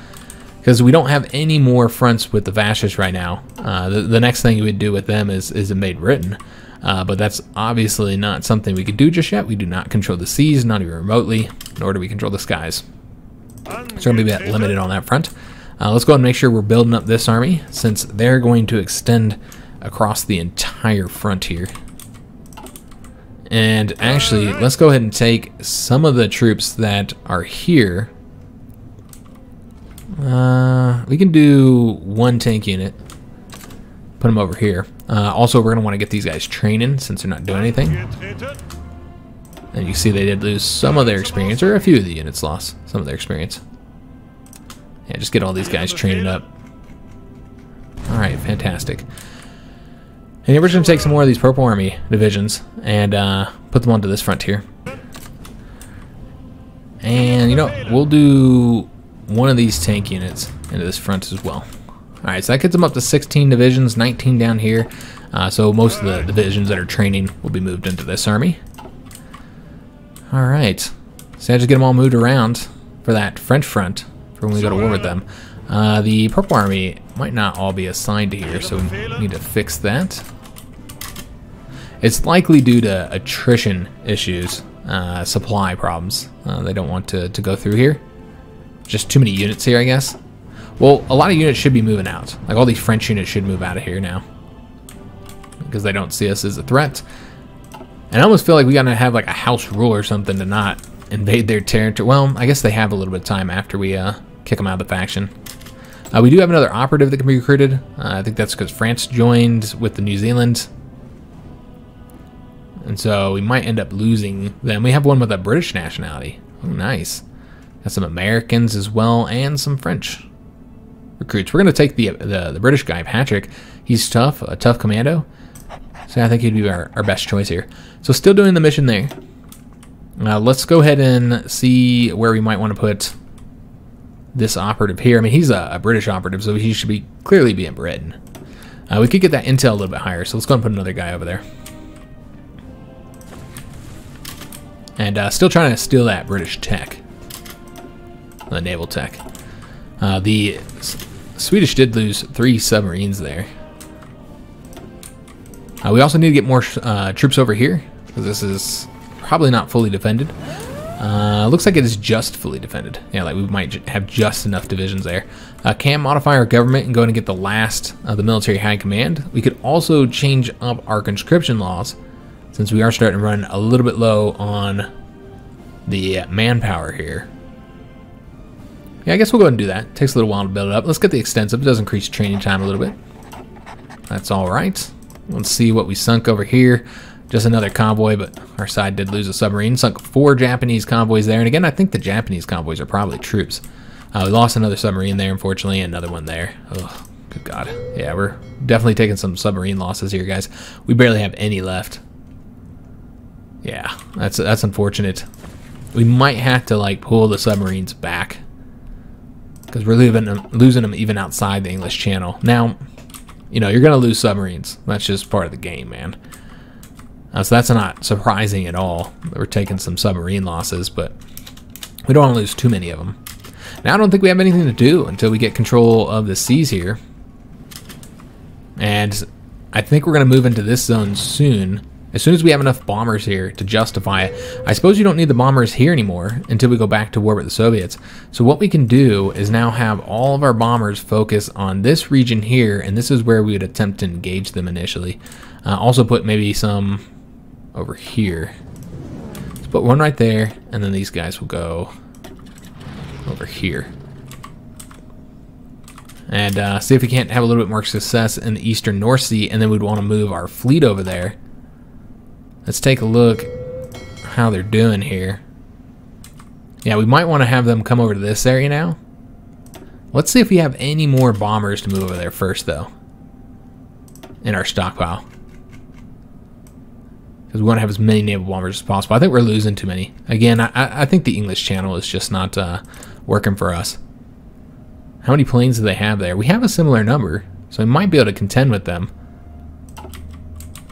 Because we don't have any more fronts with the fascists right now. Uh, the, the, next thing you would do with them is, is invade Britain. Uh, but that's obviously not something we could do just yet. We do not control the seas, not even remotely, nor do we control the skies. So we're going to be a bit limited on that front. Uh, let's go ahead and make sure we're building up this army, since they're going to extend across the entire front here. And actually, let's go ahead and take some of the troops that are here. Uh, we can do one tank unit. Put them over here. Uh, also, we're going to want to get these guys training since they're not doing anything. And you see they did lose some of their experience, or a few of the units lost some of their experience. Yeah, just get all these guys training up. Alright, fantastic. And we're just going to take some more of these Purple Army divisions and uh, put them onto this frontier. And, you know, we'll do one of these tank units into this front as well. Alright, so that gets them up to 16 divisions, 19 down here. Uh, so most of the divisions that are training will be moved into this army. Alright, so I just get them all moved around for that French front for when we go to war with them. Uh, the Purple Army might not all be assigned to here, so we need to fix that. It's likely due to attrition issues, uh, supply problems. Uh, they don't want to, to go through here. Just too many units here, I guess. Well, a lot of units should be moving out. Like all these French units should move out of here now. Because they don't see us as a threat. And I almost feel like we gotta have like a house rule or something to not invade their territory. Well, I guess they have a little bit of time after we uh, kick them out of the faction. Uh, we do have another operative that can be recruited. Uh, I think that's because France joined with the New Zealand. And so we might end up losing them. We have one with a British nationality. Oh, nice. Got some Americans as well and some French recruits. We're going to take the, the, the British guy, Patrick. He's tough, a tough commando. So I think he'd be our, our best choice here. So still doing the mission there. Uh, let's go ahead and see where we might want to put this operative here. I mean, he's a, a British operative, so he should be clearly be in Britain. Uh, we could get that intel a little bit higher, so let's go and put another guy over there. And uh, still trying to steal that British tech. The naval tech. Uh, the Swedish did lose three submarines there. Uh, we also need to get more uh, troops over here, because this is probably not fully defended. Uh, looks like it is just fully defended. Yeah, like we might have just enough divisions there. uh, can modify our government and go and get the last of the military high command. We could also change up our conscription laws since we are starting to run a little bit low on the manpower here. Yeah, I guess we'll go ahead and do that. Takes a little while to build it up. Let's get the extensive. It does increase training time a little bit. That's all right. Let's see what we sunk over here. Just another convoy, but our side did lose a submarine. Sunk four Japanese convoys there. And again, I think the Japanese convoys are probably troops. Uh, we lost another submarine there, unfortunately, another one there. Oh, good God. Yeah, we're definitely taking some submarine losses here, guys. We barely have any left. Yeah, that's that's unfortunate. We might have to like pull the submarines back because we're losing them even outside the English Channel. Now, you know, you're going to lose submarines. That's just part of the game, man. Uh, so that's not surprising at all. We're taking some submarine losses, but we don't want to lose too many of them. Now, I don't think we have anything to do until we get control of the seas here. And I think we're going to move into this zone soon. As soon as we have enough bombers here to justify it. I suppose you don't need the bombers here anymore until we go back to war with the Soviets. So what we can do is now have all of our bombers focus on this region here, and this is where we would attempt to engage them initially. Uh, also put maybe some over here. Let's put one right there, and then these guys will go over here. And uh, see if we can't have a little bit more success in the eastern North Sea, and then we'd want to move our fleet over there. Let's take a look how they're doing here. Yeah, we might want to have them come over to this area now. Let's see if we have any more bombers to move over there first, though. In our stockpile. Because we want to have as many naval bombers as possible. I think we're losing too many. Again, I, I think the English channel is just not uh, working for us. How many planes do they have there? We have a similar number, so we might be able to contend with them.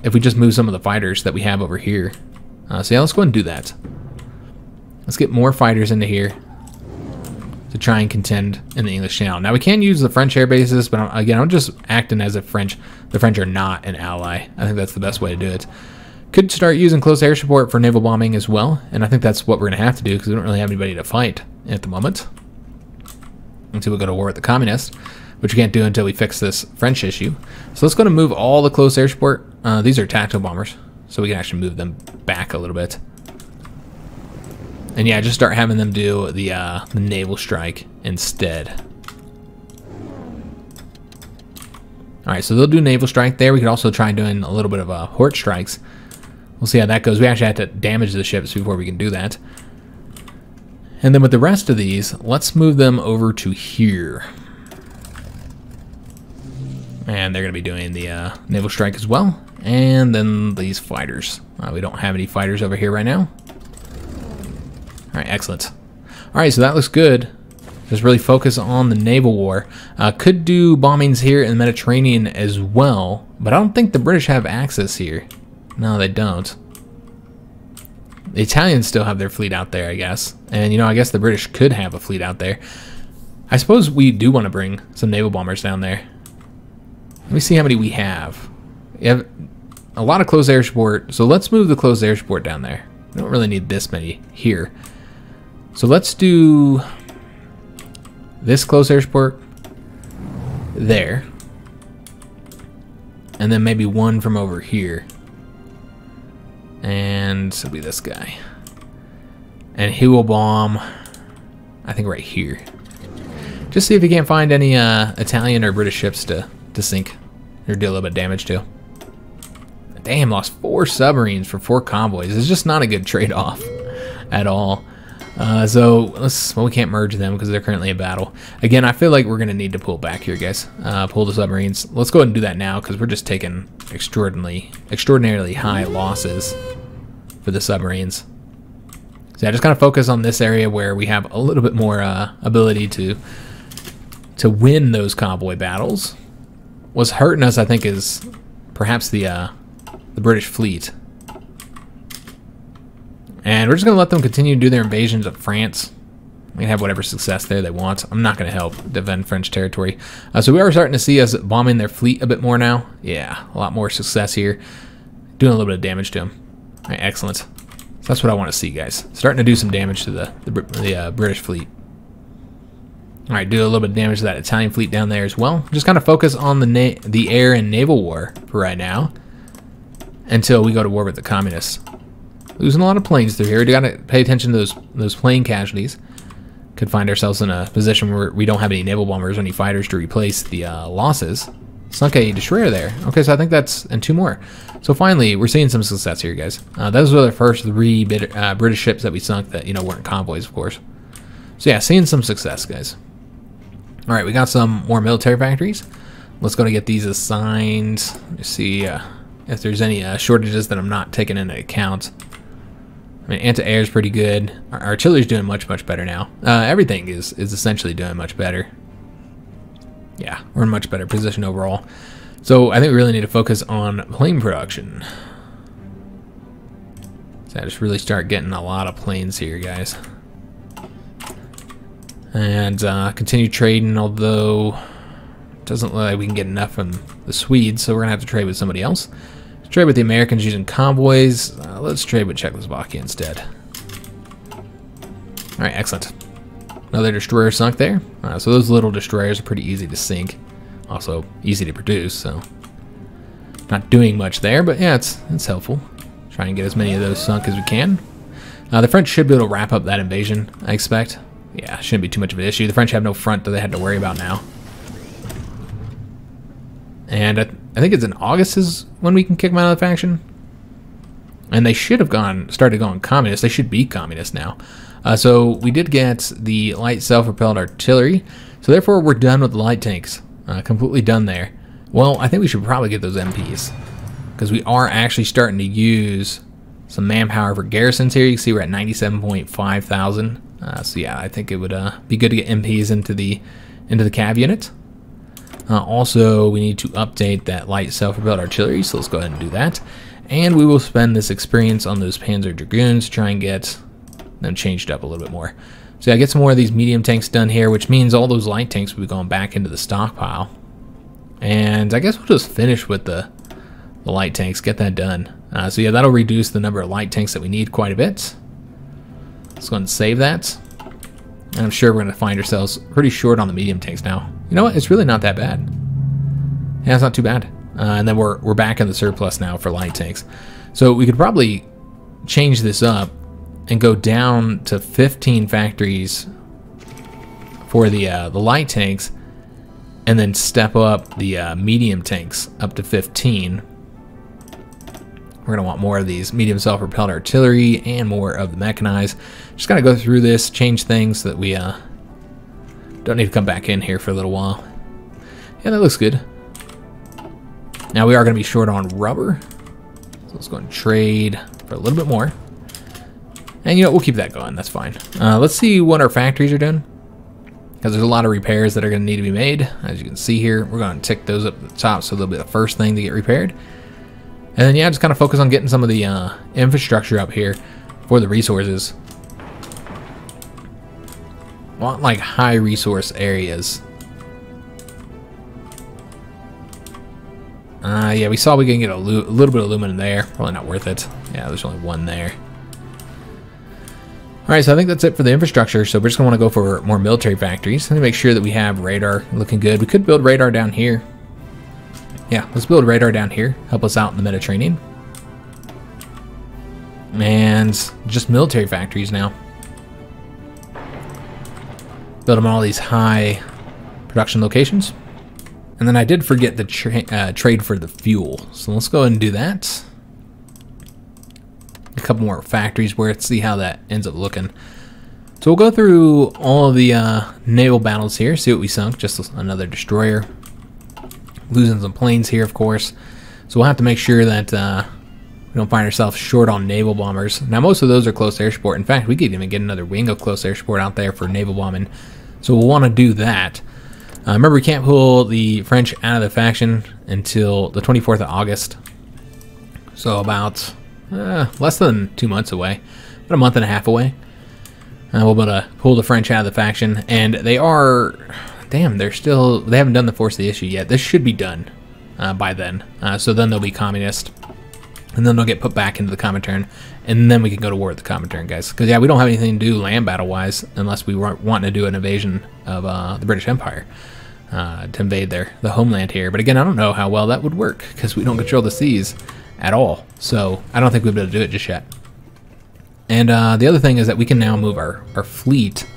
If we just move some of the fighters that we have over here. Uh, so yeah, let's go ahead and do that. Let's get more fighters into here to try and contend in the English Channel. Now we can use the French air bases, but again, I'm just acting as if French, the French are not an ally. I think that's the best way to do it. Could start using close air support for naval bombing as well, and I think that's what we're going to have to do because we don't really have anybody to fight at the moment. Until we go to war with the communists, which we can't do until we fix this French issue. So let's go to move all the close air support. Uh, these are tactical bombers, so we can actually move them back a little bit. And yeah, just start having them do the, uh, the naval strike instead. Alright, so they'll do naval strike there. We could also try doing a little bit of uh, port strikes. We'll see how that goes. We actually have to damage the ships before we can do that. And then with the rest of these, let's move them over to here. And they're going to be doing the uh, naval strike as well. And then these fighters. Uh, we don't have any fighters over here right now. Alright, excellent. Alright, so that looks good. Just really focus on the naval war. Uh, could do bombings here in the Mediterranean as well, but I don't think the British have access here. No, they don't. The Italians still have their fleet out there, I guess. And, you know, I guess the British could have a fleet out there. I suppose we do want to bring some naval bombers down there. Let me see how many we have. We have a lot of closed air support, so let's move the closed air support down there. We don't really need this many here. So let's do this closed air support there. And then maybe one from over here. And it'll be this guy. And he will bomb, I think right here. Just see if he can't find any uh, Italian or British ships to, to sink or do a little bit of damage to. Damn, lost four submarines for four convoys. It's just not a good trade-off at all. Uh, so let's, well, we can't merge them because they're currently in battle. Again, I feel like we're going to need to pull back here, guys. Uh, pull the submarines. Let's go ahead and do that now because we're just taking extraordinarily, extraordinarily high losses for the submarines. So yeah, just kind of focus on this area where we have a little bit more uh, ability to to win those convoy battles. What's hurting us, I think, is perhaps the uh, the British fleet. And we're just going to let them continue to do their invasions of France. They can have whatever success there they want. I'm not going to help defend French territory. Uh, so we are starting to see us bombing their fleet a bit more now. Yeah, a lot more success here. Doing a little bit of damage to them. All right, excellent. So that's what I want to see, guys. Starting to do some damage to the, the, the uh, British fleet. All right, do a little bit of damage to that Italian fleet down there as well. Just kind of focus on the the air and naval war for right now until we go to war with the communists. Losing a lot of planes through here. We got to pay attention to those those plane casualties. Could find ourselves in a position where we don't have any naval bombers or any fighters to replace the uh, losses. Sunk a destroyer there. Okay, so I think that's and two more. So finally, we're seeing some success here, guys. Uh, those were the first three uh, British ships that we sunk that you know weren't convoys, of course. So yeah, seeing some success, guys. All right, we got some more military factories. Let's go to get these assigned. See uh, if there's any uh, shortages that I'm not taking into account. I mean, anti-air is pretty good. Our artillery's doing much, much better now. Uh, everything is, is essentially doing much better. Yeah, we're in much better position overall. So I think we really need to focus on plane production. So I just really start getting a lot of planes here, guys and uh, continue trading, although it doesn't look like we can get enough from the Swedes, so we're going to have to trade with somebody else. Let's trade with the Americans using convoys. Uh, let's trade with Czechoslovakia instead. Alright, excellent. Another destroyer sunk there. Uh, so those little destroyers are pretty easy to sink. Also easy to produce, so not doing much there, but yeah, it's, it's helpful. Try and get as many of those sunk as we can. Uh, the French should be able to wrap up that invasion, I expect. Yeah, shouldn't be too much of an issue. The French have no front that they had to worry about now. And I, I think it's in August is when we can kick them out of the faction. And they should have gone started going communist. They should be communist now. Uh, so we did get the light self-propelled artillery. So therefore we're done with the light tanks. Uh, completely done there. Well, I think we should probably get those MPs. Because we are actually starting to use some manpower for garrisons here. You can see we're at 97.5 thousand. Uh, so yeah, I think it would uh, be good to get MPs into the into the cav unit. Uh, also, we need to update that light self-propelled artillery, so let's go ahead and do that. And we will spend this experience on those Panzer Dragoons to try and get them changed up a little bit more. So yeah, get some more of these medium tanks done here, which means all those light tanks will be going back into the stockpile. And I guess we'll just finish with the, the light tanks, get that done. Uh, so yeah, that'll reduce the number of light tanks that we need quite a bit. Let's go and save that. And I'm sure we're going to find ourselves pretty short on the medium tanks now. You know what? It's really not that bad. Yeah, it's not too bad. Uh, and then we're, we're back in the surplus now for light tanks. So we could probably change this up and go down to 15 factories for the uh, the light tanks and then step up the uh, medium tanks up to 15 we're going to want more of these medium self-propelled artillery and more of the mechanized. Just got to go through this, change things so that we uh, don't need to come back in here for a little while. Yeah, that looks good. Now we are going to be short on rubber. So let's go and trade for a little bit more. And you know, we'll keep that going. That's fine. Uh, let's see what our factories are doing. Because there's a lot of repairs that are going to need to be made. As you can see here, we're going to tick those up at the top so they'll be the first thing to get repaired. And then, yeah, just kind of focus on getting some of the uh, infrastructure up here for the resources. Want, like, high resource areas. Uh, yeah, we saw we can get a, little bit of aluminum there. Probably not worth it. Yeah, there's only one there. Alright, so I think that's it for the infrastructure. So we're just going to want to go for more military factories. Let me make sure that we have radar looking good. We could build radar down here. Yeah, let's build radar down here. Help us out in the Mediterranean. And just military factories now. Build them all these high production locations. And then I did forget the tra uh, trade for the fuel. So let's go ahead and do that. A couple more factories where see how that ends up looking. So we'll go through all of the uh, naval battles here, see what we sunk. Just another destroyer losing some planes here, of course. So we'll have to make sure that uh, we don't find ourselves short on naval bombers. Now, most of those are close air support. In fact, we could even get another wing of close air support out there for naval bombing. So we'll want to do that. Uh, remember, we can't pull the French out of the faction until the 24th of August. So about uh, less than two months away, about a month and a half away. Uh, we'll be able to pull the French out of the faction, and they are damn, they're still, they haven't done the Force of the Issue yet. This should be done uh, by then. Uh, so then they'll be communist. and then they'll get put back into the Comintern, and then we can go to war with the Comintern, guys. Because yeah, we don't have anything to do land battle wise unless we want to do an invasion of uh, the British Empire uh, to invade their the homeland here. But again, I don't know how well that would work because we don't control the seas at all. So I don't think we'll be able to do it just yet. And uh, the other thing is that we can now move our, our fleet.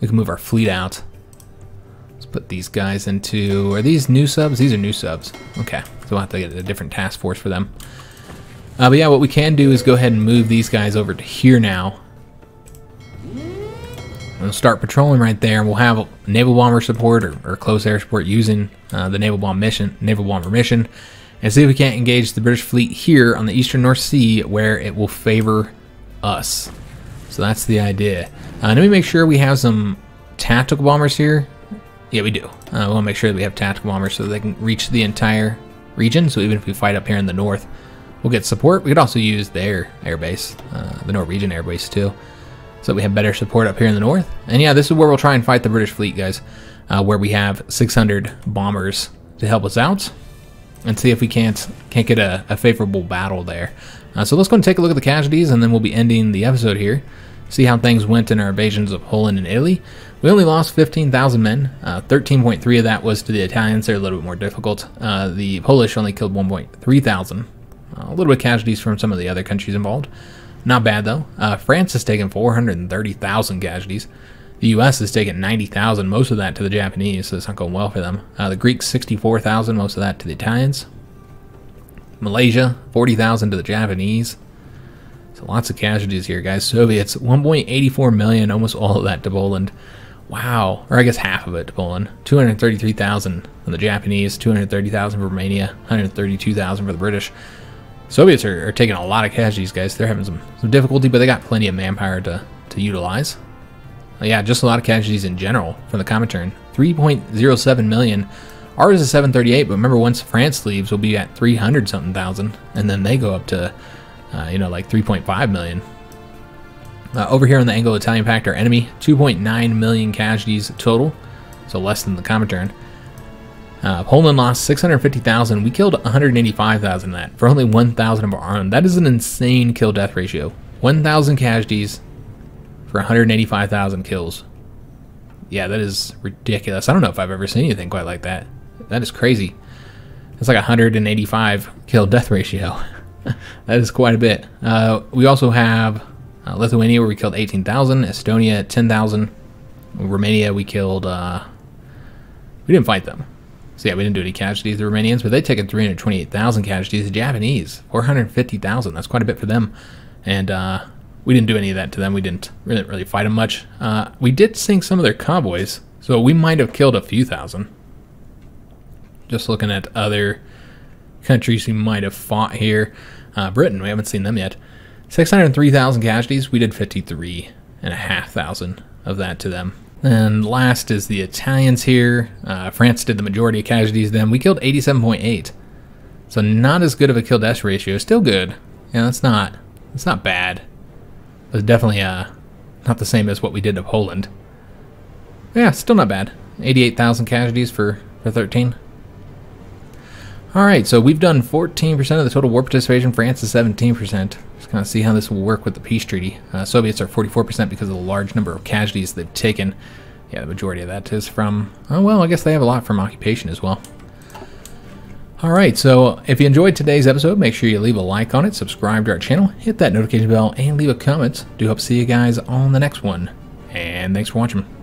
We can move our fleet out. Put these guys into... Are these new subs? These are new subs. Okay, so we'll have to get a different task force for them. Uh, but yeah, what we can do is go ahead and move these guys over to here now. We'll start patrolling right there. And we'll have naval bomber support or, or close air support using uh, the naval bomb mission, naval bomber mission and see if we can't engage the British fleet here on the eastern North Sea where it will favor us. So that's the idea. Uh, let me make sure we have some tactical bombers here. Yeah, we do. Uh, we want to make sure that we have tactical bombers so they can reach the entire region. So even if we fight up here in the north, we'll get support. We could also use their airbase, uh, the Norwegian airbase too. So we have better support up here in the north. And yeah, this is where we'll try and fight the British fleet, guys. Uh, where we have 600 bombers to help us out and see if we can't can't get a, a favorable battle there. Uh, so let's go and take a look at the casualties, and then we'll be ending the episode here. See how things went in our invasions of Poland and Italy. We only lost 15,000 men. 13.3 uh, of that was to the Italians. They're a little bit more difficult. Uh, the Polish only killed 1.3 thousand. Uh, a little bit of casualties from some of the other countries involved. Not bad though. Uh, France has taken 430,000 casualties. The U.S. has taken 90,000, most of that to the Japanese, so it's not going well for them. Uh, the Greeks, 64,000, most of that to the Italians. Malaysia, 40,000 to the Japanese. So lots of casualties here, guys. Soviets, 1.84 million, almost all of that to Poland. Wow, or I guess half of it to Poland. 233,000 from the Japanese, 230,000 for Romania, 132,000 for the British. Soviets are, are, taking a lot of casualties, guys. They're having some, some difficulty, but they got plenty of manpower to, to utilize. Yeah, just a lot of casualties in general from the Comintern. 3.07 million. Ours is 738, but remember once France leaves, we'll be at 300 something thousand, and then they go up to, uh, you know, like 3.5 million. Uh, over here on the Anglo-Italian Pact, our enemy, 2.9 million casualties total, so less than the Comintern. Uh, Poland lost 650,000. We killed 185,000 that for only 1,000 of our own. That is an insane kill-death ratio. 1,000 casualties, for 185,000 kills. Yeah, that is ridiculous. I don't know if I've ever seen anything quite like that. That is crazy. It's like a 185 kill death ratio. *laughs* that is quite a bit. Uh, we also have uh, Lithuania where we killed 18,000, Estonia 10,000, Romania we killed. Uh, we didn't fight them. So yeah, we didn't do any casualties. The Romanians, but they taken 328,000 casualties. The Japanese 450,000. That's quite a bit for them. And uh, we didn't do any of that to them. We didn't really, really fight them much. Uh, we did sink some of their convoys, so we might have killed a few thousand. Just looking at other countries who might have fought here. Uh, Britain, we haven't seen them yet. 603,000 casualties. We did 53,500 of that to them. And last is the Italians here. Uh, France did the majority of casualties then. We killed 87.8. So not as good of a kill death ratio. Still good. Yeah, that's not that's not bad was definitely uh, not the same as what we did to Poland. Yeah, still not bad. 88,000 casualties for, for 13. Alright, so we've done 14% of the total war participation. France is 17%. Kind of see how this will work with the peace treaty. Uh, Soviets are 44% because of the large number of casualties they've taken. Yeah, the majority of that is from, oh well, I guess they have a lot from occupation as well. All right, so if you enjoyed today's episode, make sure you leave a like on it, subscribe to our channel, hit that notification bell, and leave a comment. Do hope to see you guys on the next one. And thanks for watching.